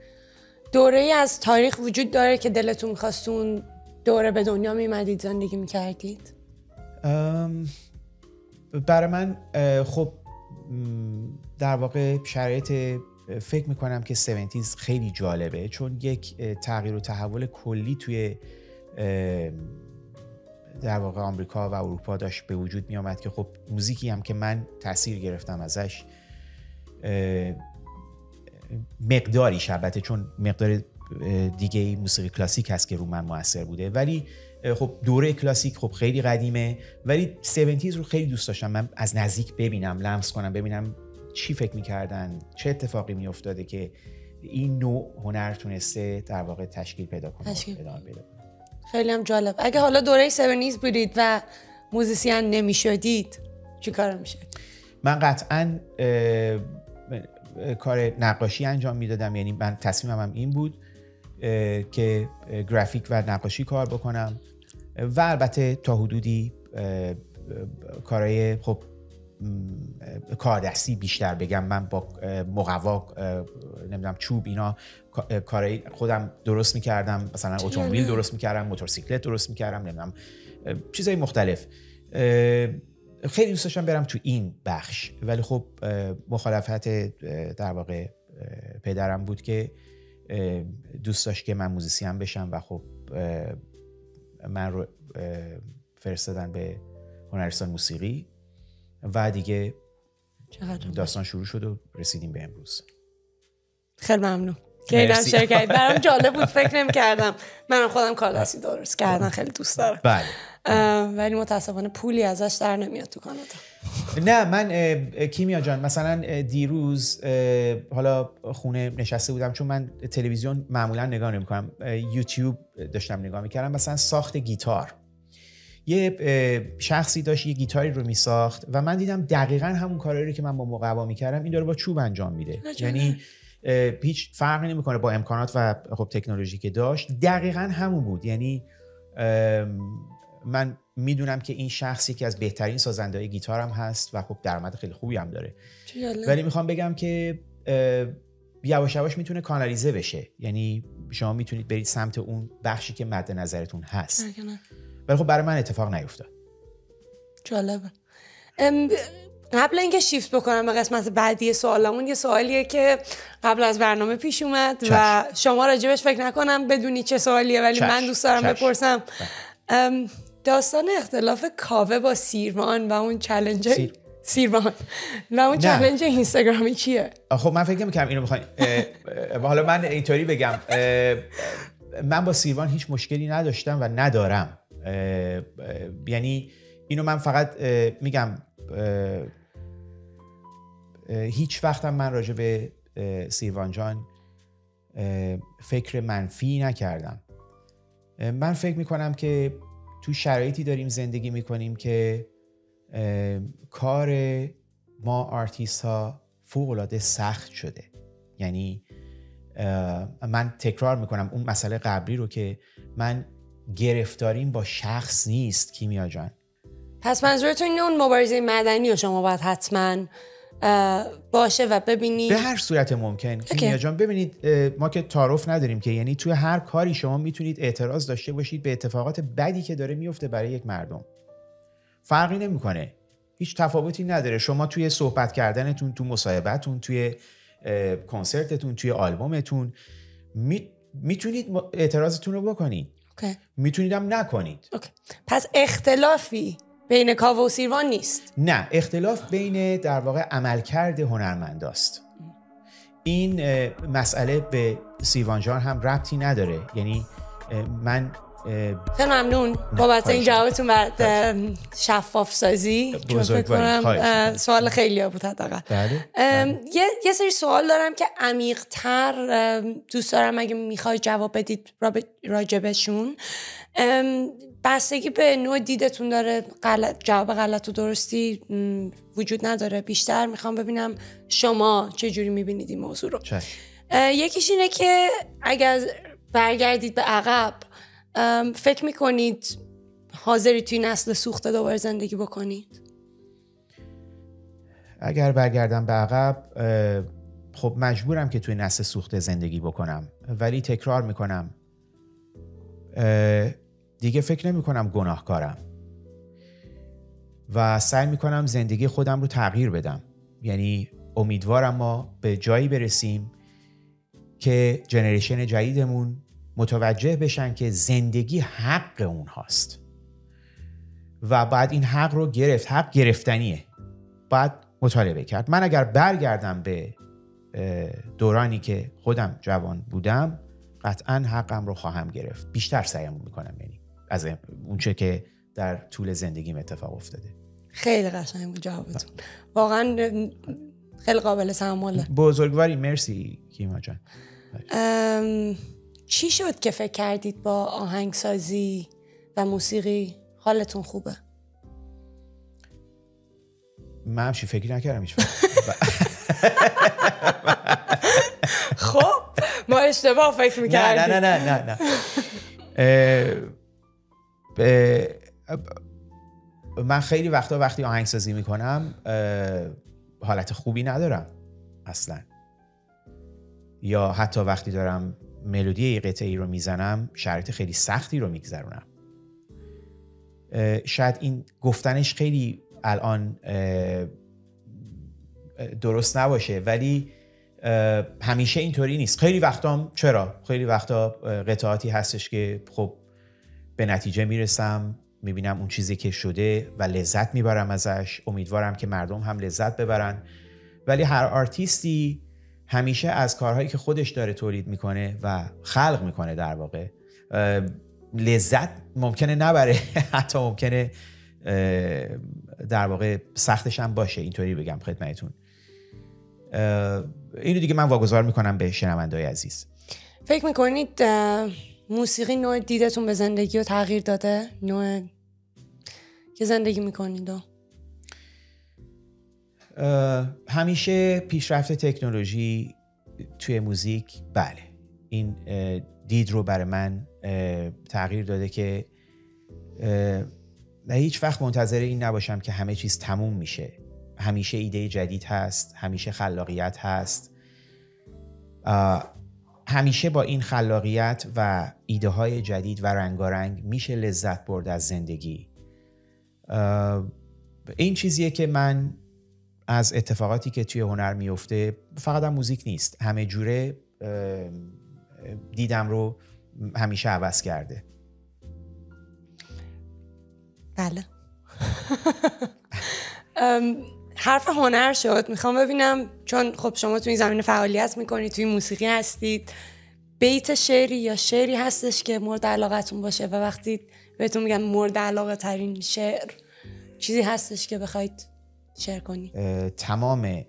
دوره ای از تاریخ وجود داره که دلتون خواستون دوره به دنیا میمدید زندگی می‌کردید. برای من خب در واقع شرایط فکر می‌کنم که 70 خیلی جالبه چون یک تغییر و تحول کلی توی در واقع آمریکا و اروپا داشت به وجود می آمد که خب موزیکی هم که من تاثیر گرفتم ازش مقداری البته چون مقدار دیگه موسیقی کلاسیک هست که رو من موثر بوده ولی خب دوره کلاسیک خب خیلی قدیمه ولی 70 رو خیلی دوست داشتم. من از نزدیک ببینم لمس کنم ببینم چی فکر می‌کردن چه اتفاقی میافتاده که این نوع هنر تونسته در واقع تشکیل پیدا کنه تشکیل. خیلی هم جالب. اگه حالا دوره سونیز بودید و موزیسین نمی‌شدید چی کار میشه من قطعا کار نقاشی انجام می‌دادم. یعنی من تصمیمم هم این بود. که گرافیک و نقاشی کار بکنم. و البته تا حدودی کارهای خب کاردستی بیشتر بگم. من با مقوا نمی‌دونم چوب اینا کارای خودم درست می‌کردم. مثلا اتومبیل درست می‌کردم موتورسیکلت درست می‌کردم نمی‌دونم چیزای مختلف. خیلی دوست داشتم برم تو این بخش. ولی خب مخالفت در واقع پدرم بود که دوست داشت که من موزیسین بشم و خب من رو فرستادن به هنرستان موسیقی و دیگه داستان شروع شد و رسیدیم به امروز. خیلی ممنون. که شرکت. برام جالب بود. فکر نمی کردم منم خودم کالسی درست کردن خیلی دوست دارم. بله. ولی متاسفانه پولی ازش در نمیاد تو کانادا. نه من کیمیا جان مثلا دیروز حالا خونه نشسته بودم چون من تلویزیون معمولا نگاه نمی کنم یوتیوب داشتم نگاه می‌کردم مثلا ساخت گیتار. یه شخصی داشت یه گیتاری رو میساخت و من دیدم دقیقا همون کاری رو که من با مقوا می‌کردم این داره با چوب انجام میده. یعنی هیچ فرقی نمی‌کنه با امکانات و خب تکنولوژی که داشت. دقیقا همون بود. یعنی من می‌دونم که این شخص یکی از بهترین سازنده های گیتار هم هست و خب درآمد خیلی خوبی هم داره. ولی می‌خوام بگم که یواش یواش می‌تونه کانالیزه بشه. یعنی شما می‌تونید برید سمت اون بخشی که مد نظرتون هست. ولی خب برای من اتفاق نیفتاد. جالبه. قبل اینکه شیفت بکنم به قسمت بعدی سوالمون یه سوالیه که قبل از برنامه پیش اومد و شما راجبش فکر نکنم بدونی چه سوالیه ولی من دوست دارم بپرسم. بله. داستان اختلاف کاوه با سیروان و اون چلنج سیروان. و اون چلنج اینستاگرامی چیه خب من فکر می‌کنم اینو می‌خواین حالا من اینطوری بگم. من با سیروان هیچ مشکلی نداشتم و ندارم. یعنی اینو من فقط میگم هیچ وقتم من راجع به سیروان جان فکر منفی نکردم. من فکر می‌کنم که تو شرایطی داریم زندگی می‌کنیم که کار ما آرتیست ها فوق العاده سخت شده. یعنی من تکرار می‌کنم اون مسئله قبلی رو که من گرفتاریم با شخص نیست کیمیا جان. پس منظورتون اون مبارزه مدنی رو شما باید حتما باشه و ببینید. به هر صورت ممکن. کیمیا جان ببینید ما که تعارف نداریم که یعنی توی هر کاری شما می‌تونید اعتراض داشته باشید به اتفاقات بدی که داره میفته برای یک مردم. فرقی نمی‌کنه. هیچ تفاوتی نداره. شما توی صحبت کردنتون تو مصاحبهتون توی کنسرتتون توی آلبومتون می‌تونید اعتراضتون رو بکنید. می‌تونید هم نکنید. پس اختلافی بین کاوه و سیروان نیست. نه اختلاف بین در واقع عملکرد هنرمنداست این مسئله به سیروان جان هم ربطی نداره. یعنی من خیلی ممنون بابت این جوابتون بر شفاف سازی کنم سوال خیلی بود حداقل. بله. یه،, یه سری سوال دارم که عمیق تر دوست دارم اگه می‌خوای جواب بدید راجبشون. بستگی به نوع دیدتون داره غلط، جواب غلط و درستی وجود نداره. بیشتر می‌خوام ببینم شما چه جوری می‌بینید این موضوع رو. یکیش اینه که اگر برگردید به عقب فکر می‌کنید حاضری توی نسل سوخته دوباره زندگی بکنید؟ اگر برگردم به عقب خب مجبورم که توی نسل سوخته زندگی بکنم. ولی تکرار می‌کنم. دیگه فکر نمی کنم گناهکارم. و سعی می‌کنم زندگی خودم رو تغییر بدم. یعنی امیدوارم ما به جایی برسیم که جنریشن جدیدمون متوجه بشن که زندگی حق اون هاست. و بعد این حق رو گرفت. حق گرفتنیه. بعد مطالبه کرد. من اگر برگردم به دورانی که خودم جوان بودم قطعا حقم رو خواهم گرفت. بیشتر سعیم می‌کنم از اونچه که در طول زندگیم اتفاق افتاده. خیلی قشنگ بود جوابتون. واقعا خیلی قابل تحمله. بزرگواری مرسی کیما جان. چی شد که فکر کردید با آهنگسازی و موسیقی حالتون خوبه؟ من همچی فکر نکردم هیچ خب ما اشتباه فکر می‌کردیم. نه نه نه نه. نه من خیلی وقتا وقتی آهنگسازی می‌کنم حالت خوبی ندارم اصلا. یا حتی وقتی دارم ملودی قطعه ای رو می‌زنم شرایط خیلی سختی رو میگذرونم. شاید این گفتنش خیلی الان درست نباشه ولی همیشه اینطوری نیست. خیلی وقتا چرا؟ خیلی وقتا قطعاتی هستش که خب به نتیجه می‌رسم می‌بینم اون چیزی که شده و لذت می‌برم ازش. امیدوارم که مردم هم لذت ببرن. ولی هر آرتیستی همیشه از کارهایی که خودش داره تولید می‌کنه و خلق می‌کنه در واقع لذت ممکنه نبره. حتی ممکنه در واقع سختش هم باشه. اینطوری بگم خدمتتون. اینو دیگه من واگذار می‌کنم به شنوندای عزیز. فکر می‌کنید موسیقی نوع دیدتون به زندگی رو تغییر داده؟ نوع که زندگی می‌کنید؟ همیشه پیشرفت تکنولوژی توی موزیک بله. این دید رو برای من تغییر داده که نه هیچ وقت منتظر این نباشم که همه چیز تموم میشه. همیشه ایده جدید هست همیشه خلاقیت هست. همیشه با این خلاقیت و ایده های جدید و رنگارنگ میشه لذت برد از زندگی. این چیزیه که من از اتفاقاتی که توی هنر میفته فقط هم موزیک نیست. همه جوره دیدم رو همیشه عوض کرده. بله. حرف هنر شد. می‌خوام ببینم چون خب شما توی این زمینه فعالیت می‌کنید توی موسیقی هستید. بیت شعری یا شعری هستش که مورد علاقتون باشه و وقتی بهتون میگم مورد علاقه ترین شعر چیزی هستش که بخواید شعر کنید؟ تمام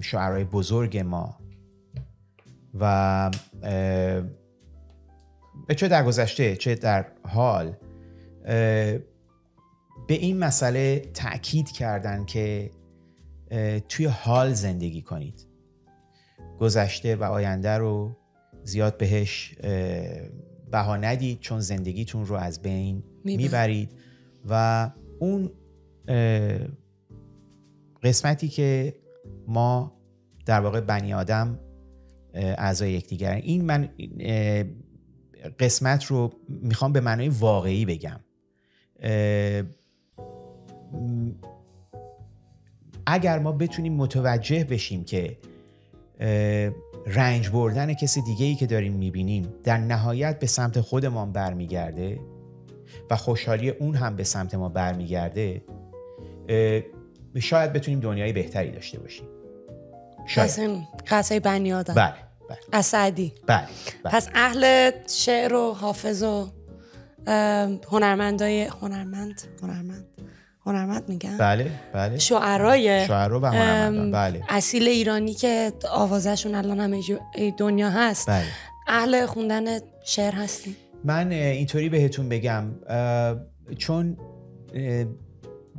شعرهای بزرگ ما و چه در گذشته چه در حال به این مسئله تاکید کردن که توی حال زندگی کنید. گذشته و آینده رو زیاد بهش بها ندید چون زندگیتون رو از بین می‌برید. و اون قسمتی که ما در واقع بنی آدم اعضای یکدیگر این من قسمت رو می‌خوام به معنای واقعی بگم. اگر ما بتونیم متوجه بشیم که رنج بردن کسی دیگه ای که داریم می‌بینیم در نهایت به سمت خودمان برمیگرده و خوشحالی اون هم به سمت ما برمیگرده شاید بتونیم دنیای بهتری داشته باشیم. شاید. قصه بنی آدم. بله بله. اسعدی. بله, بله. پس اهل شعر و حافظ و هنرمندای هنرمند هنرمند. هنرمند میگن. بله بله. شعرای شعرا و هنرمندان بله. اصیل ایرانی که آوازشون الان همه دنیا هست. بله. اهل خوندن شعر هستی؟ من اینطوری بهتون بگم چون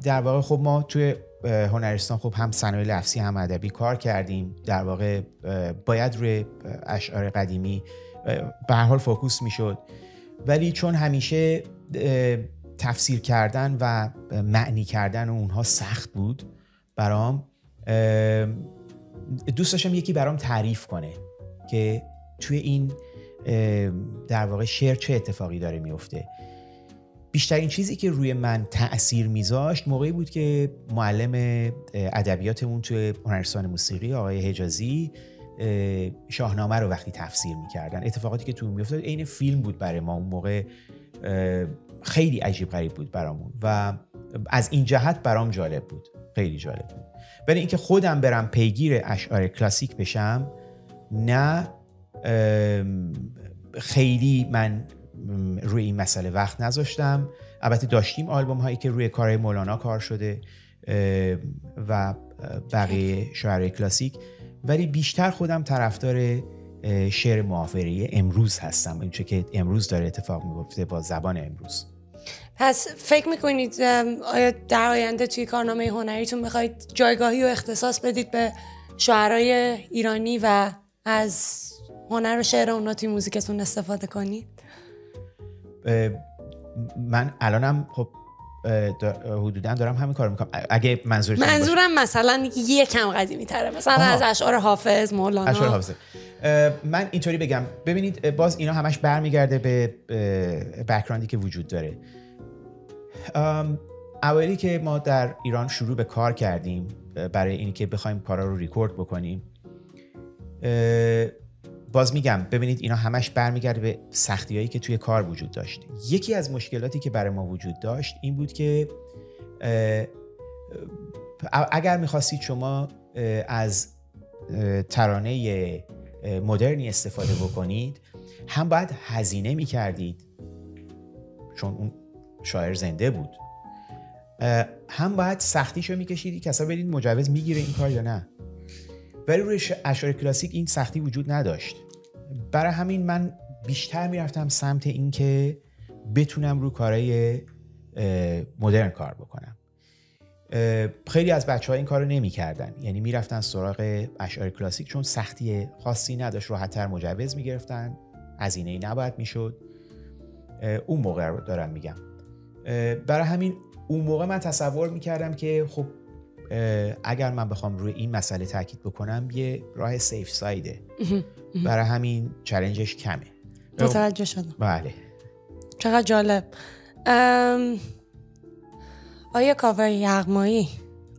در واقع خب ما توی هنرستان خب هم صنایع لفظی هم ادبی کار کردیم. در واقع باید روی اشعار قدیمی به هر حال فوکوس می‌شد. ولی چون همیشه تفسیر کردن و معنی کردن اونها سخت بود برام. دوست داشتم یکی برام تعریف کنه که توی این در واقع شعر چه اتفاقی داره میفته. بیشترین چیزی که روی من تاثیر میذاشت موقعی بود که معلم ادبیاتمون توی هنرستان موسیقی آقای حجازی شاهنامه رو وقتی تفسیر می‌کردن. اتفاقاتی که تو میافتاد عین فیلم بود برای ما. اون موقع خیلی عجیب غریب بود برامون و از این جهت برام جالب بود. خیلی جالب بود. ولی اینکه خودم برم پیگیر اشعار کلاسیک بشم نه خیلی من روی این مسئله وقت نذاشتم. البته داشتیم آلبوم هایی که روی کار مولانا کار شده و بقیه شعرهای کلاسیک. ولی بیشتر خودم طرفدار شعر معافره امروز هستم. این که امروز داره اتفاق میفته با زبان امروز. پس فکر می‌کنید آیا در آینده توی کارنامه هنریتون می‌خواید جایگاهی و اختصاص بدید به شعرهای ایرانی و از هنر و شعر اونا توی موزیکتون استفاده کنید؟ من الانم خب حدودا دارم همین کار می‌کنم. اگه منظورتون منظورم مثلا یکم قدیمی تره. مثلا از اشعار حافظ مولانا. اشعار حافظ من اینطوری بگم. ببینید باز اینا همش برمیگرده به بکراندی که وجود داره. اولی که ما در ایران شروع به کار کردیم برای اینکه بخوایم کارا رو ریکورد بکنیم باز میگم ببینید اینا همش برمیگرده به سختی هایی که توی کار وجود داشت یکی از مشکلاتی که برای ما وجود داشت این بود که اگر می‌خواستید شما از ترانه مدرنی استفاده بکنید هم باید هزینه می‌کردید. چون اون شاعر زنده بود. هم باید سختیشو میکشیدی اصلا برید مجوز می‌گیره این کار یا نه؟ ولی روی اشعار کلاسیک این سختی وجود نداشت. برای همین من بیشتر می‌رفتم سمت اینکه بتونم رو کارهای مدرن کار بکنم. خیلی از بچه ها این کارو نمی‌کردن. یعنی می‌رفتن سراغ اشعار کلاسیک چون سختی خاصی نداشت راحتتر مجوز می‌گرفتن. هزینه ای نباید می‌شد. اون موقع دارم میگم. برای همین اون موقع من تصور می‌کردم که خب اگر من بخوام روی این مسئله تاکید بکنم یه راه سیف سایده برای همین چلنجش کمه. متوجه شدم. بله. چقدر جالب. آیا کاور یغمایی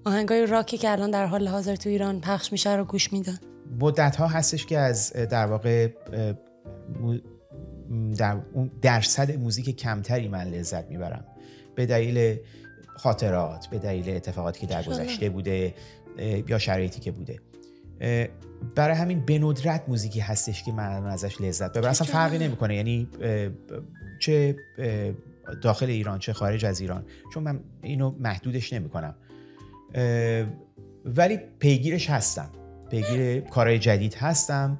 آهنگای راکی که الان در حال حاضر تو ایران پخش میشه رو گوش میدن؟ مدت ها هستش که از در واقع در اون درصد موزیک کمتری من لذت می‌برم. به دلیل خاطرات به دلیل اتفاقاتی که در گذشته بوده یا شرایطی که بوده. برای همین به ندرت موزیکی هستش که من ازش لذت ببرم. اصلا فرقی نمی‌کنه. یعنی چه داخل ایران چه خارج از ایران. چون من اینو محدودش نمی‌کنم. ولی پیگیرش هستم. پیگیر کارهای جدید هستم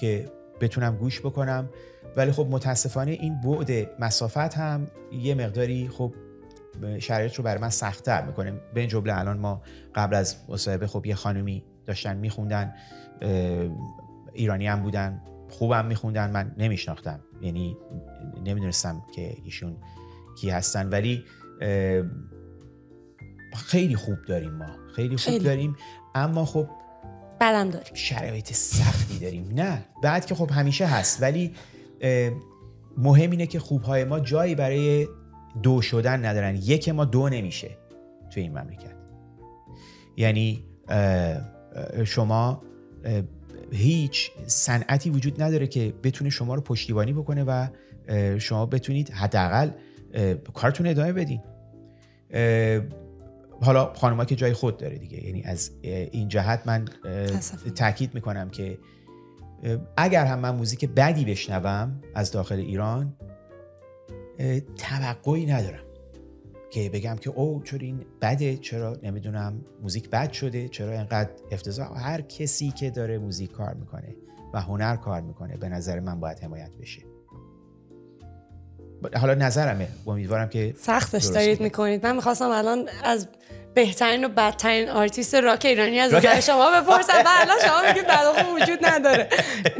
که بتونم گوش بکنم. ولی خب متاسفانه این بعد مسافت هم یه مقداری خب شرایط رو برای من سختتر می‌کنه. به این جمله الان ما قبل از مصاحبه خب یه خانومی داشتن میخوندن ایرانی هم بودن خوبم میخوندن من نمیشناختم. یعنی نمی‌دونستم که ایشون کی هستن. ولی خیلی خوب داریم ما. خیلی خوب خیلی. داریم. اما خب بعدم داریم. شرایط سختی داریم. نه. بعد که خب همیشه هست. ولی مهم اینه که خوبهای ما جایی برای دو شدن ندارن. یک ما دو نمیشه توی این مملکت. یعنی شما هیچ صنعتی وجود نداره که بتونه شما رو پشتیبانی بکنه و شما بتونید حداقل کارتون ادامه بدین. حالا خانوما که جای خود داره دیگه. یعنی از این جهت من تاکید می‌کنم که اگر هم من موزیک بدی بشنوم از داخل ایران توقعی ندارم که بگم که او چرا این بده چرا نمی‌دونم موزیک بد شده چرا اینقدر افتضاح. هر کسی که داره موزیک کار می‌کنه و هنر کار می‌کنه به نظر من باید حمایت بشه. حالا نظرمه. امیدوارم که سختش دارید می‌کنید. من می‌خواستم الان از بهترین و بدترین آرتیست راک ایرانی از نظر شما بپرسم. و الان شما میگید بد وجود نداره.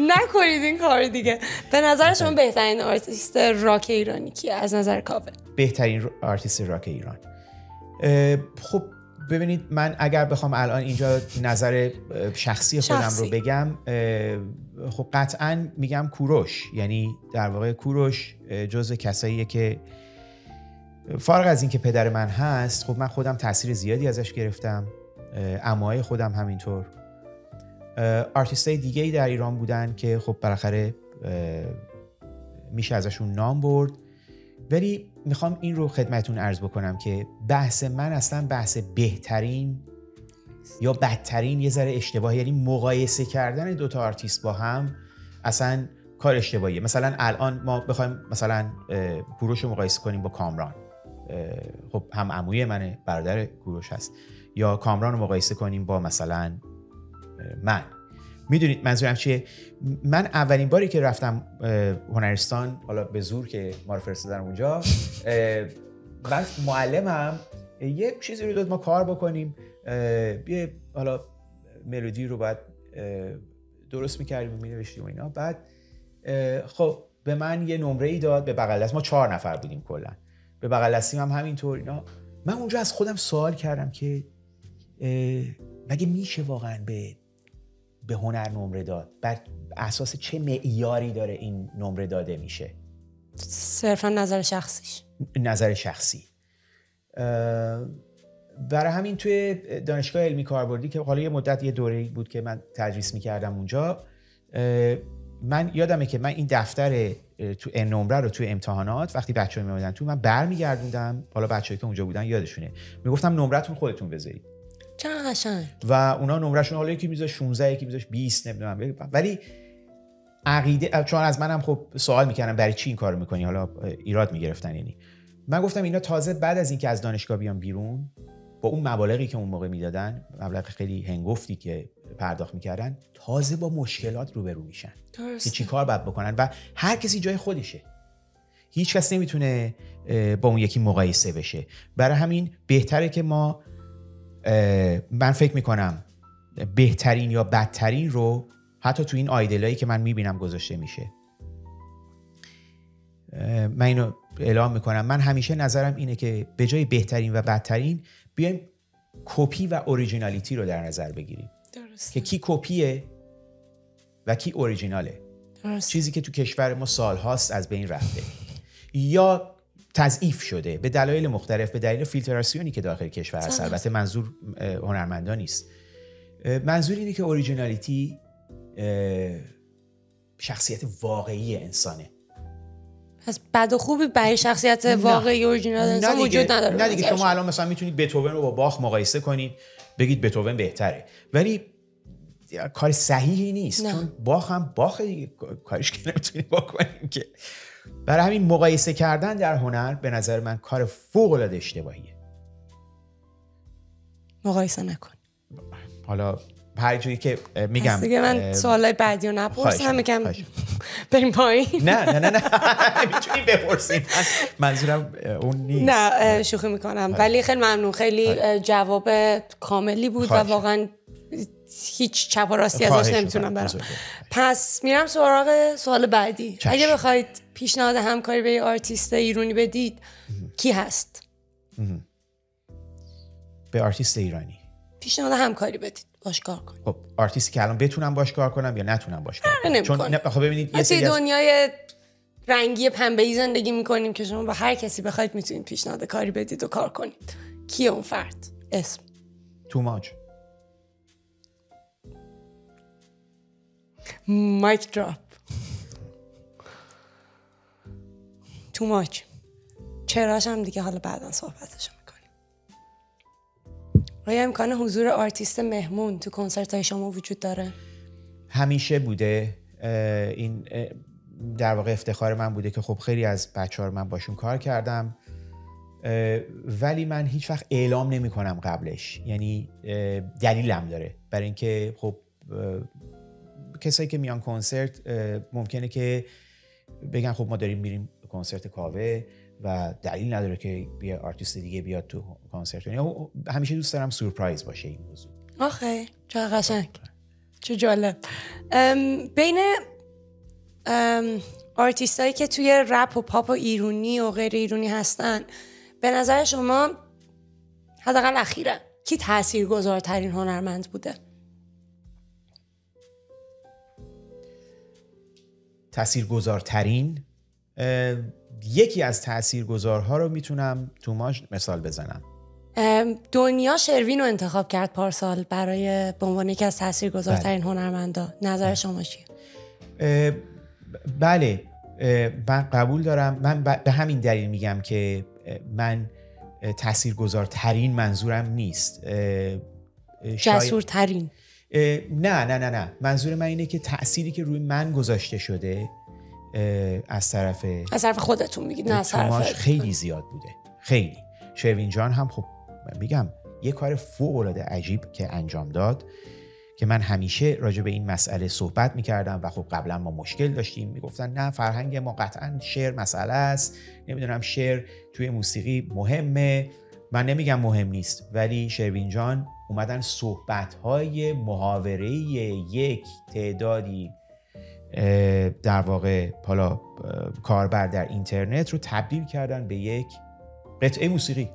نکنید این کار دیگه. به نظر شما بهترین آرتیست راک ایرانی کیه از نظر کاوه بهترین آرتیست راک ایران. خب ببینید من اگر بخوام الان اینجا نظر شخصی خودم رو بگم خب قطعا میگم کوروش. یعنی در واقع کوروش جز کساییه که فارغ از اینکه پدر من هست خب من خودم تاثیر زیادی ازش گرفتم. عموی خودم همینطور. آرتیست های دیگه ای در ایران بودن که خب بالاخره میشه ازشون نام برد. ولی می‌خوام این رو خدمتون عرض بکنم که بحث من اصلا بحث بهترین یا بدترین یه ذره اشتباه یعنی مقایسه کردن دوتا آرتیست با هم اصلا کار اشتباهیه. مثلا الان ما بخوایم مثلا کوروش رو مقایسه کنیم با کامران. خب هم عموی منه برادر کوروش هست. یا کامران رو مقایسه کنیم با مثلا من. می‌دونید منظورم چیه؟ من اولین باری که رفتم هنرستان حالا به زور که ما رو فرستادن اونجا من معلمم یه چیزی رو داد ما کار بکنیم. یه حالا ملودی رو باید درست می‌کردیم و مینوشتیم و اینا. بعد خب به من یه نمره ای داد به بغل دست. ما چهار نفر بودیم کلا. به بغل دستیم هم همینطور اینا. من اونجا از خودم سوال کردم که مگه میشه واقعا به به هنر نمره داد؟ بر اساس چه معیاری داره این نمره داده میشه؟ صرفا نظر شخصیش. نظر شخصی. برای همین توی دانشگاه علمی کاربردی که حالا یه مدت یه دوره بود که من تدریس می‌کردم اونجا من یادمه که من این دفتر تو نمره رو تو امتحانات وقتی بچه ها میمدن تو من برمیگردوندم. حالا بچه‌ای که اونجا بودن یادشونه. می‌گفتم نمرتون خودتون بذارید. چقدر قشنگ. و اونا نمرهشون حالا یکی میذاش 16 یکی میذاش 20 نمی‌دونم. ولی عقیده چون از منم خب سوال می‌کردم برای چی این کارو می‌کنی؟ حالا ایراد می‌گرفتن یعنی. من گفتم اینا تازه بعد از اینکه از دانشگاه بیان بیرون با اون مبالغی که اون موقع می‌دادن مبلغ خیلی هنگفتی که پرداخت می‌کردن تازه با مشکلات روبرو میشن. که چی کار باید بکنن؟ و هر کسی جای خودشه. هیچ کس نمی‌تونه با اون یکی مقایسه بشه. برای همین بهتره که ما من فکر می‌کنم بهترین یا بدترین رو حتی تو این idol ایی که من می‌بینم گذاشته میشه. من اینو اعلام می‌کنم. من همیشه نظرم اینه که به جای بهترین و بدترین بیایم کپی و originality رو در نظر بگیریم. درست. که کی کپیه و کی اوریجیناله. چیزی که تو کشور ما سالهاست از بین رفته. یا تضعیف شده. به دلایل مختلف به دلیل فیلتراسیونی که داخل کشور هست. البته منظور هنرمندا نیست. منظور اینه که اوریجینالیتی شخصیت واقعی انسانه. پس بد و خوبی برای شخصیت واقعی اورجینال انسان وجود نداره. نه دیگه شما الان مثلا می‌تونید بتوون رو با باخ مقایسه کنید بگید بتوون بهتره. ولی کار صحیحی نیست نه. چون باخ هم باخ دیگه کارش که نمی‌تونید بکنیم که. برای همین مقایسه کردن در هنر به نظر من کار فوق العاده اشتباهیه. مقایسه نکن. حالا هر جایی که میگم دیگه من سوالای بعدی رو نپرسم میگم بریم پایین. نه نه نه نه می‌تونی بپرسیم. منظورم اون نیست. نه شوخی می‌کنم. ولی خیلی ممنون. خیلی جواب کاملی بود و واقعا هیچ چپ و راستی ازش نمی‌تونم برم. پس میرم سراغ سوال بعدی. اگه بخواید پیشنهاد همکاری به یه آرتیست ایرانی بدید کی هست؟ به آرتیست ایرانی. پیشنهاد همکاری بدید. باش کار کن. خب آرتیستی که الان بتونم باش کار کنم یا نتونم باش کار کنم؟ چون خب ببینید یه دنیای رنگی پنبه زندگی می‌کنیم که شما با هر کسی بخواید می‌تونید پیشنهاد کاری بدید و کار کنید. کیه اون فرد؟ اسم. توماج. mic drop. توماج چراش هم دیگه حالا بعدا صحبتش می‌کنیم آیا امکان حضور آرتیست مهمون تو کنسرت های شما وجود داره؟ همیشه بوده این در واقع افتخار من بوده که خب خیلی از بچه ها من باشون کار کردم ولی من هیچ وقت اعلام نمی کنم قبلش. یعنی دلیلم داره. برای اینکه خب کسایی که میان کنسرت ممکنه که بگن خب ما داریم میریم کنسرت کاوه. و دلیل نداره که بیا آرتیست دیگه بیاد تو کنسرت. یعنی همیشه دوست دارم سورپرایز باشه این موضوع. آخه چه قشنگ. چه جالب. بین آرتیست هایی که توی رپ و پاپ و ایرونی و غیر ایرونی هستن به نظر شما حداقل اخیرا کی تاثیرگذارترین هنرمند بوده؟ تاثیرگذارترین؟ یکی از تاثیرگذارها رو می‌تونم توماج مثال بزنم. دنیا شروین رو انتخاب کرد پارسال برای به عنوان یکی از تاثیرگذارترین بله. هنرمندا. نظر بله. شما چیه؟ بله. من قبول دارم. من به همین دلیل میگم که من تاثیرگذارترین منظورم نیست. جسورترین. نه نه نه نه. منظور من اینه که تأثیری که روی من گذاشته شده از طرف از طرف خودتون میگید نه از طرف خیلی زیاد بوده. خیلی. شروین جان هم خب میگم یه کار فوق العاده عجیب که انجام داد که من همیشه راجع به این مسئله صحبت می‌کردم و خب قبلا ما مشکل داشتیم. می‌گفتن نه فرهنگ ما قطعا شعر مسئله است. نمی‌دونم شعر توی موسیقی مهمه. من نمیگم مهم نیست ولی شروین جان اومدن صحبت های محاوره یک تعدادی در واقع حالا کاربر در اینترنت رو تبدیل کردن به یک قطعه موسیقی.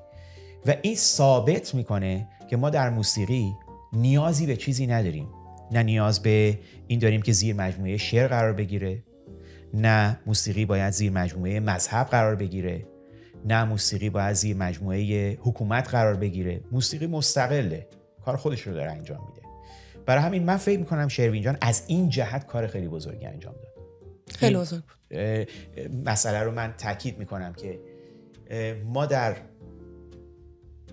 و این ثابت می‌کنه که ما در موسیقی نیازی به چیزی نداریم. نه نیاز به این داریم که زیر مجموعه شعر قرار بگیره نه موسیقی باید زیر مجموعه مذهب قرار بگیره نه موسیقی باید زیر مجموعه حکومت قرار بگیره. موسیقی مستقله. کار خودش رو داره انجام میده. برای همین من فکر می‌کنم شروین جان از این جهت کار خیلی بزرگی انجام داد. خیلی بزرگ مسئله رو من تاکید می‌کنم که ما در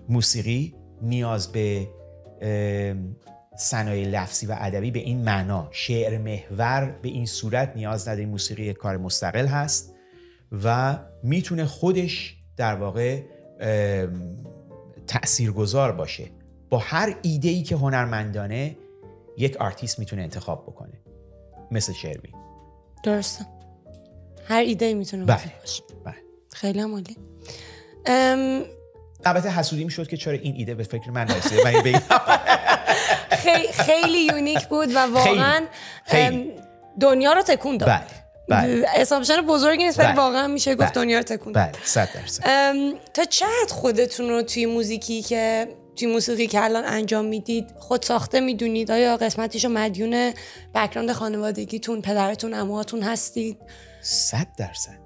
موسیقی نیاز به صنایع لفظی و ادبی به این معنا شعر محور به این صورت نیاز نداره موسیقی کار مستقل هست و می‌تونه خودش در واقع تاثیرگذار باشه. با هر ایده ای که هنرمندانه یک آرتیست می‌تونه انتخاب بکنه مثل شروین درسته هر ایده می‌تونه بله. باشه بله. خیلی عالی البته حسودی شد که چرا این ایده به فکر من نرسیده خیلی خیلی unique بود و واقعا دنیا رو تکون داد بله بله. assumption بزرگی نیست ولی بله. واقعا میشه گفت بله. دنیا رو تکون بله صد درصد تا چقدر خودتون رو توی موزیکی که توی موسیقی که الان انجام می‌دید خود ساخته می‌دونید. آیا قسمتیشو مدیون بکراند خانوادگیتون پدرتون امواتون هستید؟ صد درصد.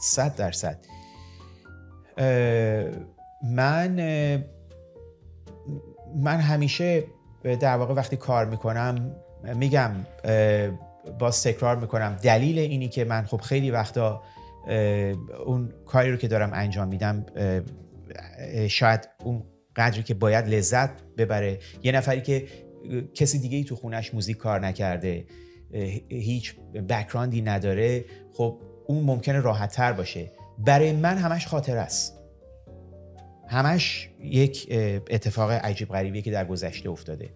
صد درصد. من من همیشه در واقع وقتی کار می‌کنم میگم باز تکرار می‌کنم. دلیل اینی که من خب خیلی وقتا اون کاری رو که دارم انجام میدم شاید اون قدری که باید لذت ببره. یه نفری که کسی دیگه ای تو خونش موزیک کار نکرده هیچ بکراندی نداره خب اون ممکنه راحت تر باشه. برای من همش خاطر است. همش یک اتفاق عجیب غریبیه که در گذشته افتاده.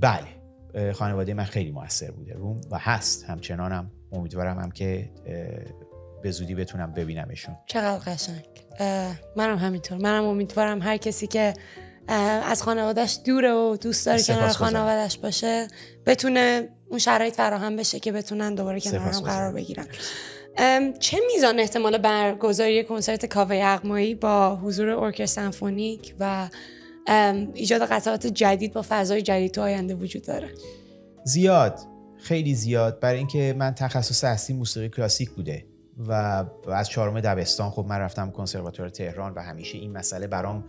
بله خانواده من خیلی موثر بوده روم و هست. همچنانم امیدوارم هم که به زودی بتونم ببینمشون. چقدر قشنگ. منم همینطور. منم امیدوارم هر کسی که از خانوادهش دوره و دوست داره کنار خانوادهش باشه بتونه اون شرایط فراهم بشه که بتونن دوباره کنار هم قرار بگیرن. چه میزان احتمال برگزاری کنسرت کاوه یغمایی با حضور ارکستر سمفونیک و ایجاد قطعات جدید با فضای جدید تو آینده وجود داره؟ زیاد. خیلی زیاد. برای اینکه من تخصص اصلی موسیقی کلاسیک بوده. و از چهارم دبستان خب من رفتم کنسرواتوار تهران و همیشه این مسئله برام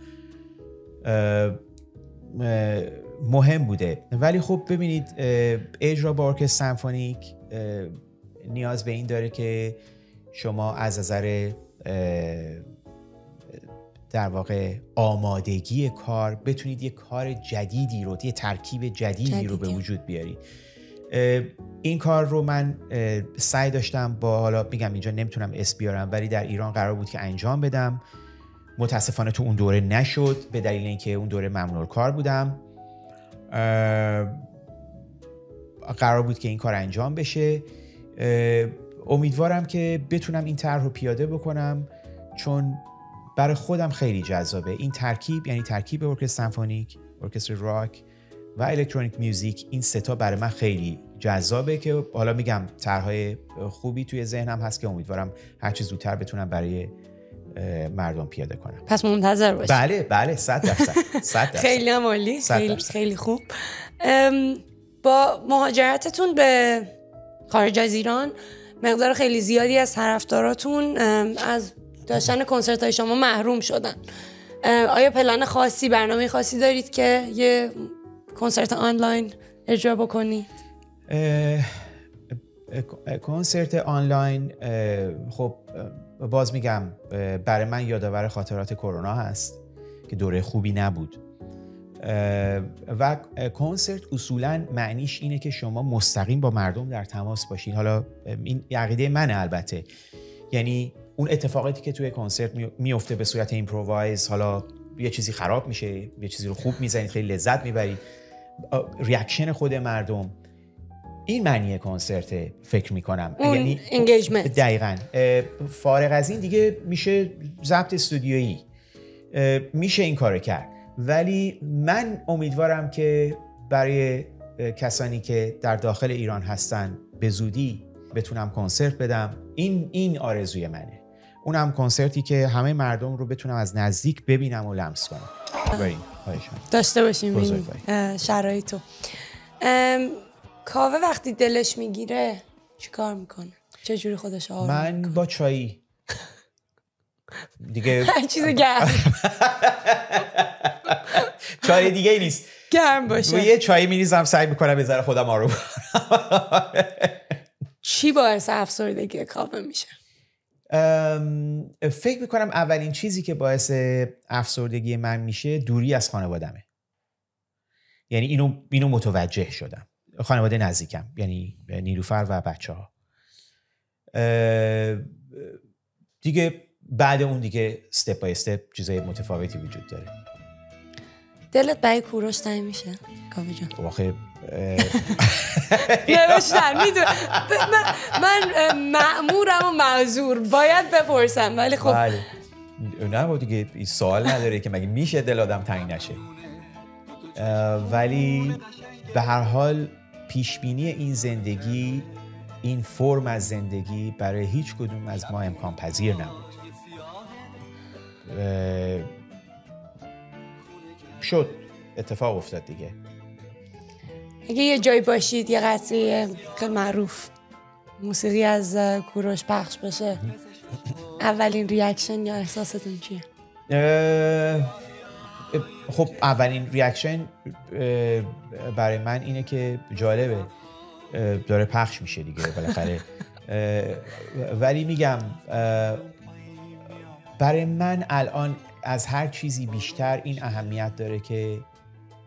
مهم بوده. ولی خب ببینید اجرا با ارکستر سمفونیک نیاز به این داره که شما از نظر در واقع آمادگی کار بتونید یه کار جدیدی رو یه ترکیب جدیدی, رو به وجود بیارید. این کار رو من سعی داشتم با حالا میگم اینجا نمی‌تونم اسم بیارم ولی در ایران قرار بود که انجام بدم. متاسفانه تو اون دوره نشد به دلیل اینکه اون دوره ممنوع کار بودم. قرار بود که این کار انجام بشه. امیدوارم که بتونم این طرح رو پیاده بکنم چون برای خودم خیلی جذابه. این ترکیب یعنی ترکیب ارکستر سمفونیک ارکستر راک و الکترونیک میوزیک این ستا برای من خیلی جذابه که حالا میگم طرحهای خوبی توی ذهنم هست که امیدوارم هر چه زودتر بتونم برای مردم پیاده کنم. پس منتظر باشید بله بله صد درصد خیلی عالی خیلی خیلی خوب. با مهاجرتتون به خارج از ایران مقدار خیلی زیادی از طرفداراتون از داشتن کنسرت های شما محروم شدن. آیا پلن خاصی برنامه خاصی دارید که یه کنسرت آنلاین اجرا بکنید کنسرت آنلاین خب باز میگم برای من یادآور خاطرات کرونا هست که دوره خوبی نبود. و کنسرت اصولا معنیش اینه که شما مستقیم با مردم در تماس باشین. حالا این عقیده منه البته. یعنی اون اتفاقاتی که توی کنسرت میفته به صورت improvise حالا یه چیزی خراب میشه یه چیزی رو خوب می‌زنید خیلی لذت می‌برید. reaction خود مردم. این معنی کنسرت فکر می‌کنم. یعنی engagement دقیقا. فارغ از این دیگه میشه ضبط استودیویی. میشه این کار کرد. ولی من امیدوارم که برای کسانی که در داخل ایران هستن به زودی بتونم کنسرت بدم. این این آرزوی منه. اونم کنسرتی که همه مردم رو بتونم از نزدیک ببینم و لمس کنم. داشته باشیم شرایطو کاوه وقتی دلش می‌گیره چی کار می‌کنه چجوری خودش آروم من با چایی. دیگه هر چیز گرم. چای دیگه نیست. گرم باشه. یه چای میریزم سعی می‌کنم بذاره خودم آروم چی باعث افسردگی کاوه میشه؟ فکر می‌کنم اولین چیزی که باعث افسردگی من میشه دوری از خانوادمه یعنی اینو, اینو متوجه شدم. خانواده نزدیکم یعنی نیلوفر و بچه ها دیگه بعد اون دیگه ستپ بای استپ چیزای متفاوتی وجود داره. دلت برای کوروش تنگ میشه کاوه جان؟ نوشتن میدون من معمورم و معذور. باید بپرسم ولی خب بله. نه دیگه این سوال نداره که مگه میشه دل آدم تنگ نشه. ولی به هر حال پیشبینی این زندگی این فرم از زندگی برای هیچ کدوم از ما امکان پذیر نبود. شد اتفاق افتاد دیگه. اگه یه جای باشید یه قطعه خیلی معروف موسیقی از کوروش پخش بشه اولین reaction یا احساستون چیه؟ خب اولین reaction برای من اینه که جالبه داره پخش میشه دیگه بالاخره ولی میگم برای من الان از هر چیزی بیشتر این اهمیت داره که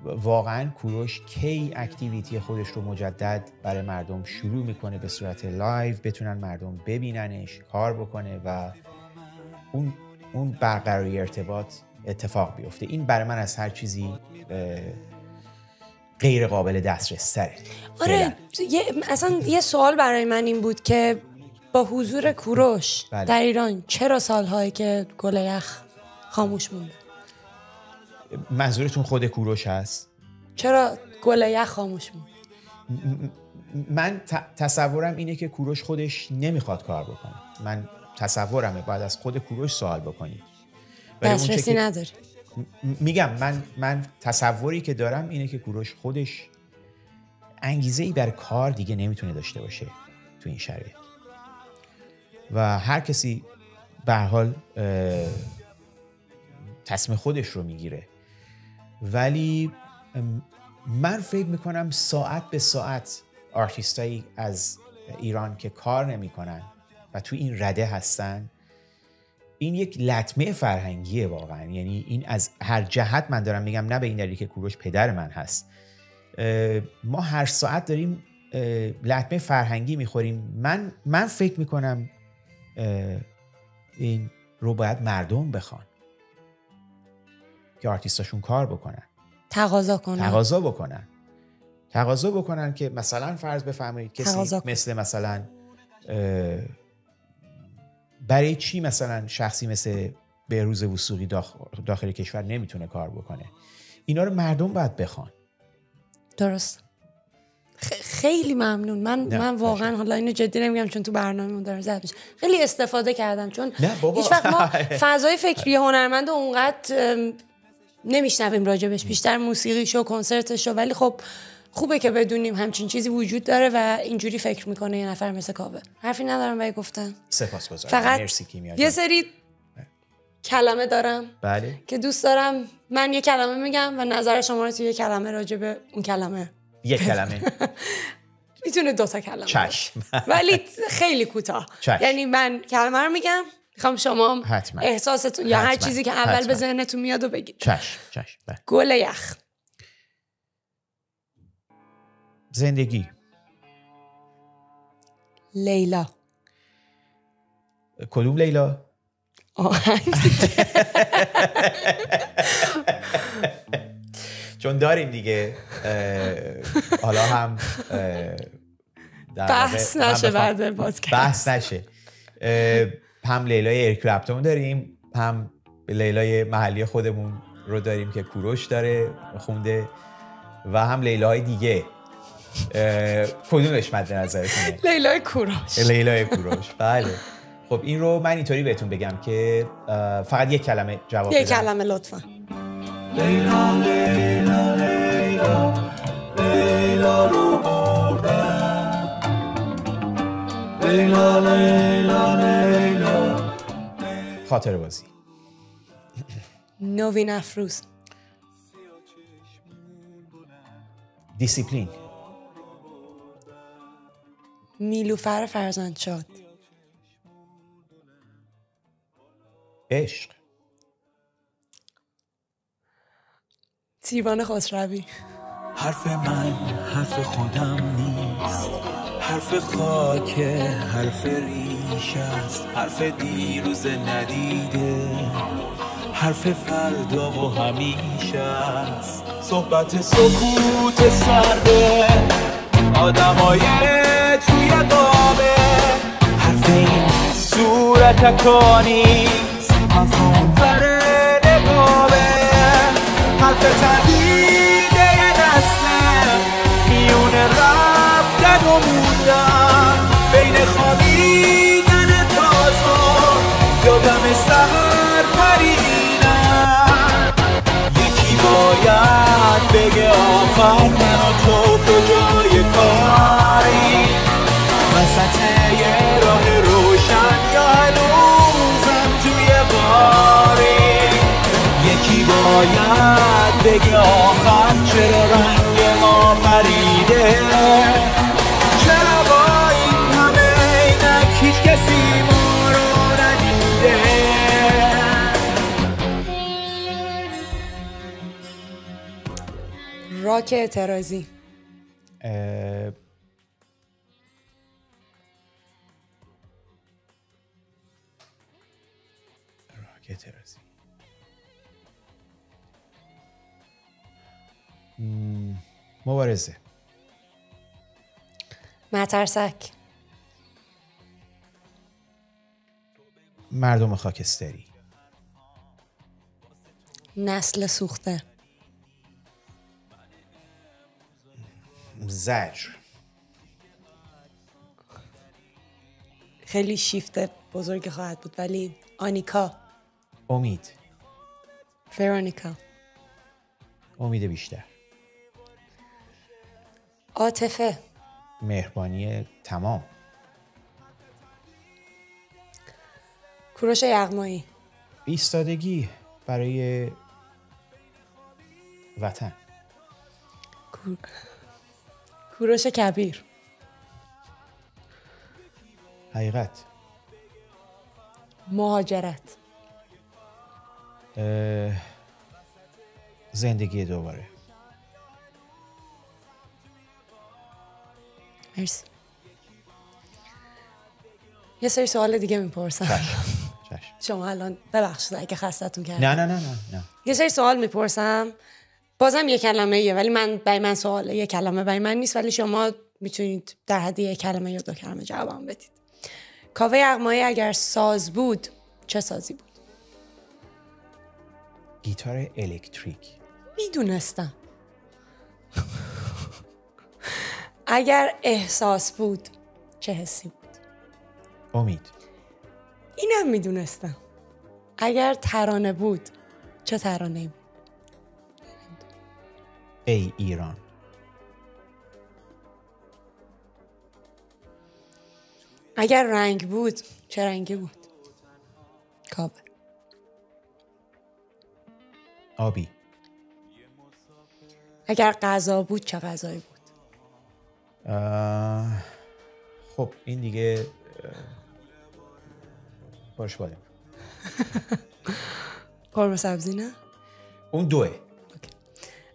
واقعا کوروش کی activity خودش رو مجدد برای مردم شروع می‌کنه به صورت live بتونن مردم ببیننش کار بکنه و اون اون برقراری ارتباط اتفاق بیفته. این برای من از هر چیزی غیر قابل دسترس تره آره اصلا یه سوال برای من این بود که با حضور کوروش بله. در ایران چرا سالهایی که گل یخ خاموش مونده؟ منظورتون خود کوروش هست؟ چرا گل یخ خاموش مونده من تصورم اینه که کوروش خودش نمی‌خواد کار بکنه. من تصورمه بعد از خود کوروش سوال بکنید دسترسی نداری میگم من من تصوری که دارم اینه که کوروش خودش انگیزه ای بر کار دیگه نمی‌تونه داشته باشه تو این شرایط. و هر کسی به حال تصمیم خودش رو می‌گیره. ولی من فکر می‌کنم ساعت به ساعت آرتیستایی از ایران که کار نمی‌کنن و تو این رده هستن این یک لطمه فرهنگیه واقعا. یعنی این از هر جهت من دارم میگم نه به این دلیل که کوروش پدر من هست. ما هر ساعت داریم لطمه فرهنگی می‌خوریم. من من فکر می‌کنم این رو باید مردم بخوان. که آرتیستاشون کار بکنن. تقاضا کنن. تقاضا بکنن. تقاضا بکنن که مثلا فرض بفرمایید کسی مثل مثلا برای چی مثلا شخصی مثل بهروز وسوقی داخل کشور نمی‌تونه کار بکنه؟ اینا رو مردم باید بخوان. درست. خیلی ممنون. من من واقعا حالا اینو جدی نمیگم چون تو برنامه داره زد میشه. خیلی استفاده کردم چون هیچ وقت ما فضای فکری هنرمند اونقدر نمیشنویم راجبش. بیشتر موسیقی شو کنسرت شو ولی خب خوبه که بدونیم همچین چیزی وجود داره و اینجوری فکر می‌کنه یه نفر مثل کاوه. حرفی ندارم برای گفتن. سپاسگزارم. فقط یه سری کلمه دارم بله. که دوست دارم. من یه کلمه میگم و نظر شما رو توی یه کلمه راجع اون کلمه یه کلمه. می‌تونه دو تا کلمه چشم. ولی خیلی کوتاه. یعنی من کلمه رو میگم می‌خوام شما حتما. احساستون یا هر چیزی که اول به ذهنتون میاد و بگید. چشم چشم. بله. گل یخ. زندگی. لیلا. کدوم لیلا؟ چون داریم دیگه حالا هم بحث نشه بعد بحث نشه. هم لیلای اریک داریم هم لیلای محلی خودمون رو داریم که کوروش داره خونده و هم لیلاهای دیگه. کدومش مد نظرتونه؟ لیلای کوروش. لیلای کوروش. بله. خب این رو من اینطوری بهتون بگم که فقط یک کلمه جواب یک کلمه لطفا. لیلا لیلا لیلا لیلا رو بردن لیلا لیلا لیلا خاطر بازی. نوین افروز. دیسیپلین. نیلوفر فرزند شاد. عشق. تیوان خسروی. حرف من حرف خودم نیست. حرف خاک حرف است حرف دیروز ندیده. حرف فردا و همیشه است صحبت سکوت سرده. آدمای توی قابه حرف این صورت حرف اون ور نقابه. حرف تردید یه دستم میون رفتن و باید بگه آخر من و تو کجای کاری. وسط یه راه روشن یا هنوزم توی باری. یکی باید بگه آخر چرا رنگ ما پریده؟ راک اعتراضی. اه، راک اعتراضی. مبارزه. مترسک. مردم خاکستری. نسل سوخته. زجر. خیلی شیفت بزرگی خواهد بود ولی آنیکا. امید. ورونیکا. امید بیشتر. عاطفه. مهربانی تمام. کوروش یغمایی. ایستادگی برای وطن. کوروش کبیر. حقیقت. مهاجرت. زندگی دوباره. مرسی. یه سری سوال دیگه می‌پرسم. شما الان ببخشید اگه خستتون کردم. نه نه نه نه نه. یه سری سوال می‌پرسم. بازم یه کلمه ایه ولی من برای من سوال یه کلمه برای من نیست ولی شما می‌تونید در حد یه کلمه یا دو کلمه جوابم بدید. کاوه یغمایی اگر ساز بود چه سازی بود؟ گیتار الکتریک. می‌دونستم. اگر احساس بود چه حسی بود؟ امید. اینم می‌دونستم. اگر ترانه بود چه ترانه بود؟ ای ایران. اگر رنگ بود چه رنگی بود؟ کاوه. آبی. اگر غذا بود چه غذایی بود؟ اه، خب این دیگه باش بالیم قرمه سبزی نه؟ اون دوه.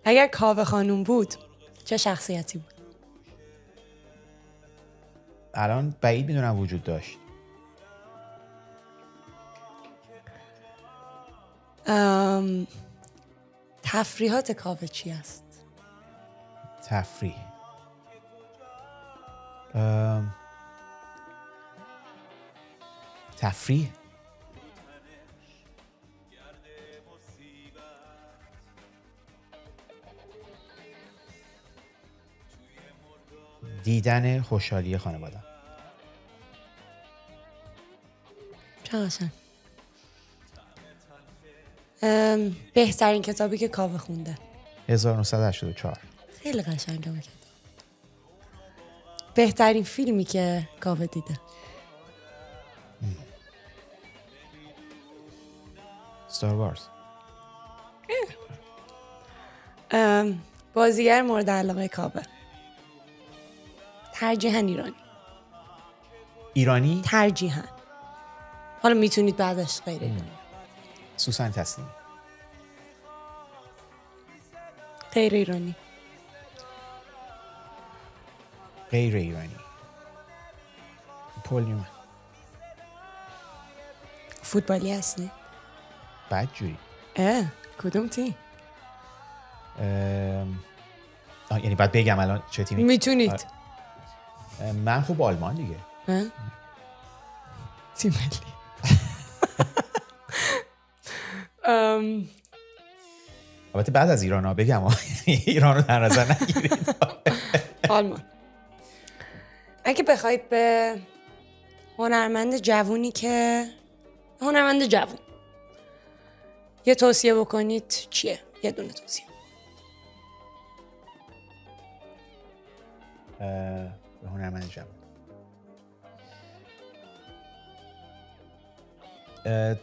اگر کاوه خانوم بود. چه شخصیتی بود؟ الان بعید می‌دونم وجود داشت. ام، تفریحات کاوه چی است؟ تفریح. ام، تفریح؟ دیدن خوشحالی خانواده. چه قشنگ بهترین کتابی که کاوه خونده. 1984 خیلی قشنگه اون کتاب. بهترین فیلمی که کاوه دیده. ستار وارز بازیگر مورد علاقه کابه ترجیحاً ایرانی. ایرانی؟ ترجیحاً. حالا می‌تونید بعدش غیر ایرانی. سوسن تسلیم. غیر ایرانی. غیر ایرانی. پول نیومن فوتبالی هستی بد جوری اه کدوم تیم؟ ام، آه، یعنی باید بگم الان چه تیمی؟ می‌تونید. من خوب آلمان دیگه؟ تیم ملی. البته بعد از ایران ها بگم. ایران رو در نظر نگیرید. آلمان. اگه بخواید به هنرمند جوونی که هنرمند جوون. یه توصیه بکنید چیه؟ یه دونه توصیه. به هنرمند جوان.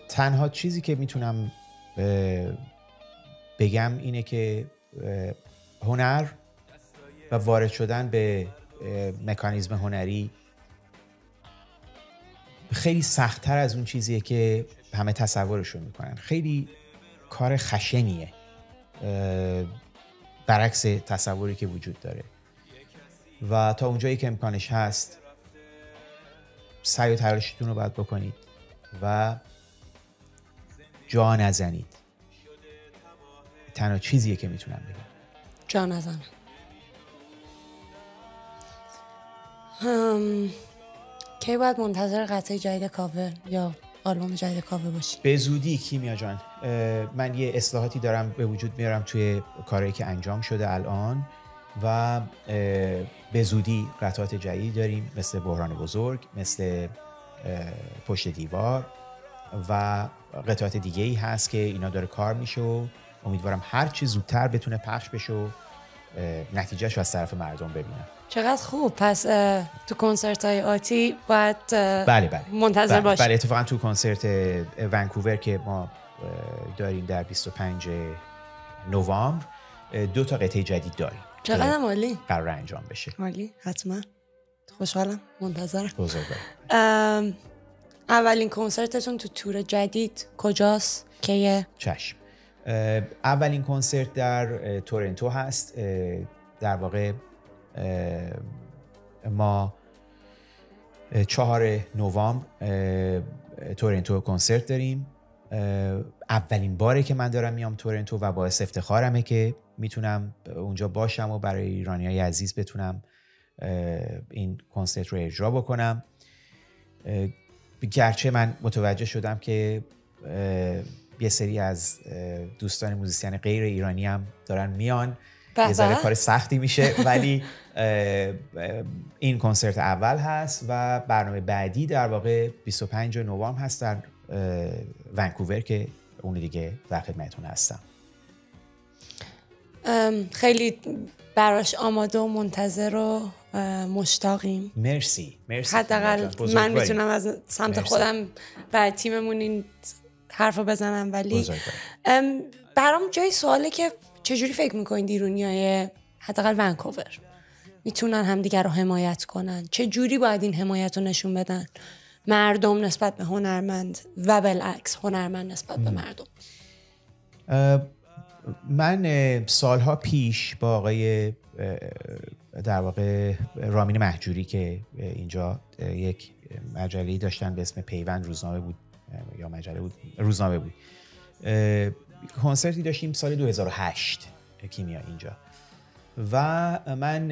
تنها چیزی که می‌تونم بگم اینه که هنر و وارد شدن به مکانیزم هنری خیلی سختتر از اون چیزیه که همه تصورشون می‌کنن. خیلی کار خشنیه برعکس تصوری که وجود داره. و تا اونجایی که امکانش هست سعی و تلاشتون رو باید بکنید و جا نزنید. تنها چیزیه که می‌تونم بگم. جا نزنم هم... کی باید منتظر قطعه جدید کاوه یا آلبوم جدید کاوه باشی؟ به زودی کیمیا جان. من یه اصلاحاتی دارم به وجود میارم توی کارهایی که انجام شده الان. و به زودی قطعات جدید داریم مثل بحران بزرگ مثل پشت دیوار و قطعات دیگه ای هست که اینا داره کار میشه و امیدوارم هر چی زودتر بتونه پخش بشه و نتیجهش رو از طرف مردم ببینم چقدر خوب. پس تو کنسرت های آتی باید بله بله. منتظر بله, باشی. بله اتفاقا تو کنسرت ونکوور که ما داریم در 25 نوامبر دو تا قطعه جدید داریم. چقدر که مالی؟ قرار انجام بشه. مالی؟ حتما. خوشحالم. منتظرم. بزرگوار. ام، اولین کنسرتتون تو تور جدید کجاست؟ کیه چشم. اولین کنسرت در تورنتو هست. در واقع ما چهار نوامبر تورنتو کنسرت داریم. اولین باره که من دارم میام تورنتو و باعث افتخارمه که می‌تونم اونجا باشم و برای ایرانی های عزیز بتونم این کنسرت رو اجرا بکنم. گرچه من متوجه شدم که یه سری از دوستان موزیسین غیر ایرانی هم دارن میان. یه ذره. کار سختی میشه ولی این کنسرت اول هست و برنامه بعدی در واقع 25 نوامبر هست در ونکوور که اون دیگه در خدمتتون هستم. خیلی براش آماده و منتظر و مشتاقیم مرسی مرسی حداقل. من. می‌تونم از سمت مرسی. خودم و تیممون این حرف رو بزنم ولی برام جای سواله که چجوری فکر می‌کنید ایرونی های حداقل ونکوور می‌تونن همدیگر رو حمایت کنن چه جوری باید این حمایت رو نشون بدن مردم نسبت به هنرمند و بالعکس هنرمند نسبت به مردم من سالها پیش با آقای در واقع رامین محجوری که اینجا یک مجله داشتن به اسم پیوند روزنامه بود یا مجله بود روزنامه بود. کنسرتی داشتیم سال 2008 کیمیا اینجا. و من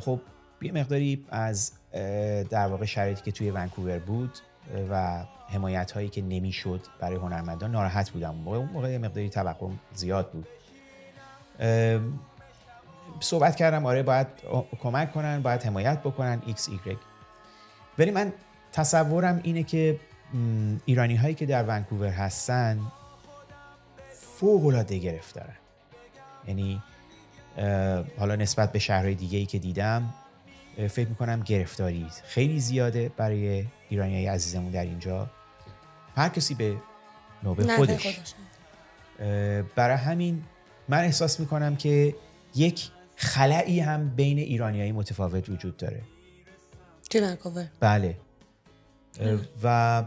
خب یه مقداری از در واقع شرایطی که توی ونکوور بود و حمایت هایی که نمی‌شد برای هنرمندان ناراحت بودم. اون موقع اون موقع مقداری توقع زیاد بود. صحبت کردم آره باید کمک کنن باید حمایت بکنن x y ولی من تصورم اینه که ایرانی هایی که در ونکوور هستن فوق العاده گرفتارن. یعنی حالا نسبت به شهرهای دیگه ای که دیدم فکر می‌کنم گرفتاری خیلی زیاده برای ایرانی های عزیزمون در اینجا. هر کسی به نوبه خودش. برای همین من احساس می‌کنم که یک خلعی هم بین ایرانیایی متفاوت وجود داره. بله. و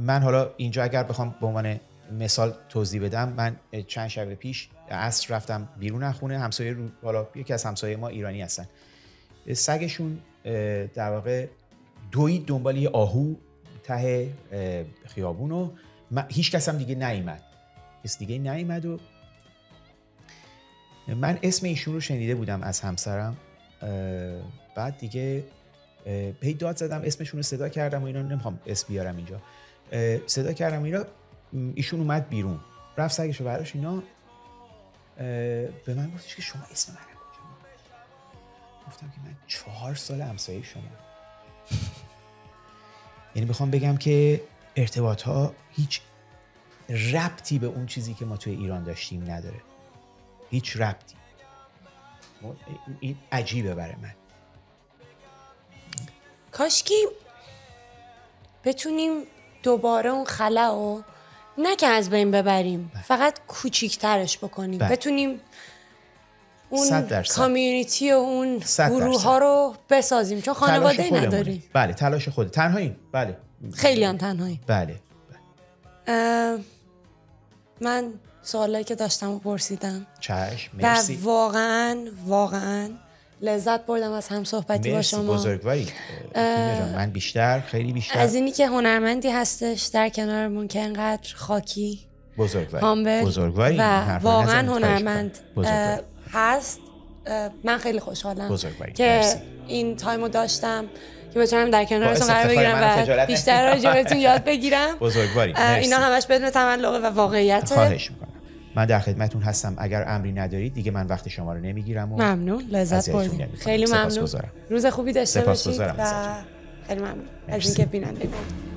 من حالا اینجا اگر بخوام به عنوان مثال توضیح بدم من چند شب پیش عصر رفتم بیرون از خونه. همسایه رو حالا یکی از همسایه ما ایرانی هستن. سگشون در واقع دوید دنبال یه آهو ته خیابون و هیچ کس هم دیگه نیومد. کس دیگه نیومد و من اسم ایشون رو شنیده بودم از همسرم. بعد دیگه اه، هی داد زدم اسمشون رو صدا کردم و اینا نمی‌خوام اسم بیارم اینجا. صدا کردم اینا ایشون اومد بیرون. رفت سگش رو اینا. به من گفتش که شما اسم من گفتم که من چهار سال همسایه شما. یعنی بخوام بگم که ارتباط ها هیچ ربطی به اون چیزی که ما توی ایران داشتیم نداره. هیچ ربطی. این عجیبه برای من. کاشکی بتونیم دوباره اون خلا رو نه که از بین ببریم فقط کوچیکترش بکنیم. بله. بتونیم اون. کامیونیتی و اون گروه ها رو بسازیم چون خانواده. نداریم. بله تلاش خود. تنهاییم. بله. خیلی هم تنهایی بله. من سوالایی که داشتم و پرسیدم. چشم و مرسی. واقعا واقعا لذت بردم از هم صحبتی با شما. بزرگواری. من بیشتر خیلی بیشتر. از اینی که هنرمندی هستش در کنارمون که انقدر خاکی بزرگواری. بزرگواری. و واقعا هنرمند. هست من خیلی خوشحالم. که مرسی. این تایم رو داشتم که بتونم در کنارتون قرار بگیرم و بیشتر. راجع بهتون یاد بگیرم بزرگواری. اینا همش بدون تملقه و واقعیت خواهش می‌کنم من در خدمتون هستم اگر امری ندارید دیگه من وقت شما رو نمی‌گیرم و ممنون لذت بردیم. خیلی ممنون. روز خوبی داشته باشید و. خیلی ممنون از. اینکه بیننده بود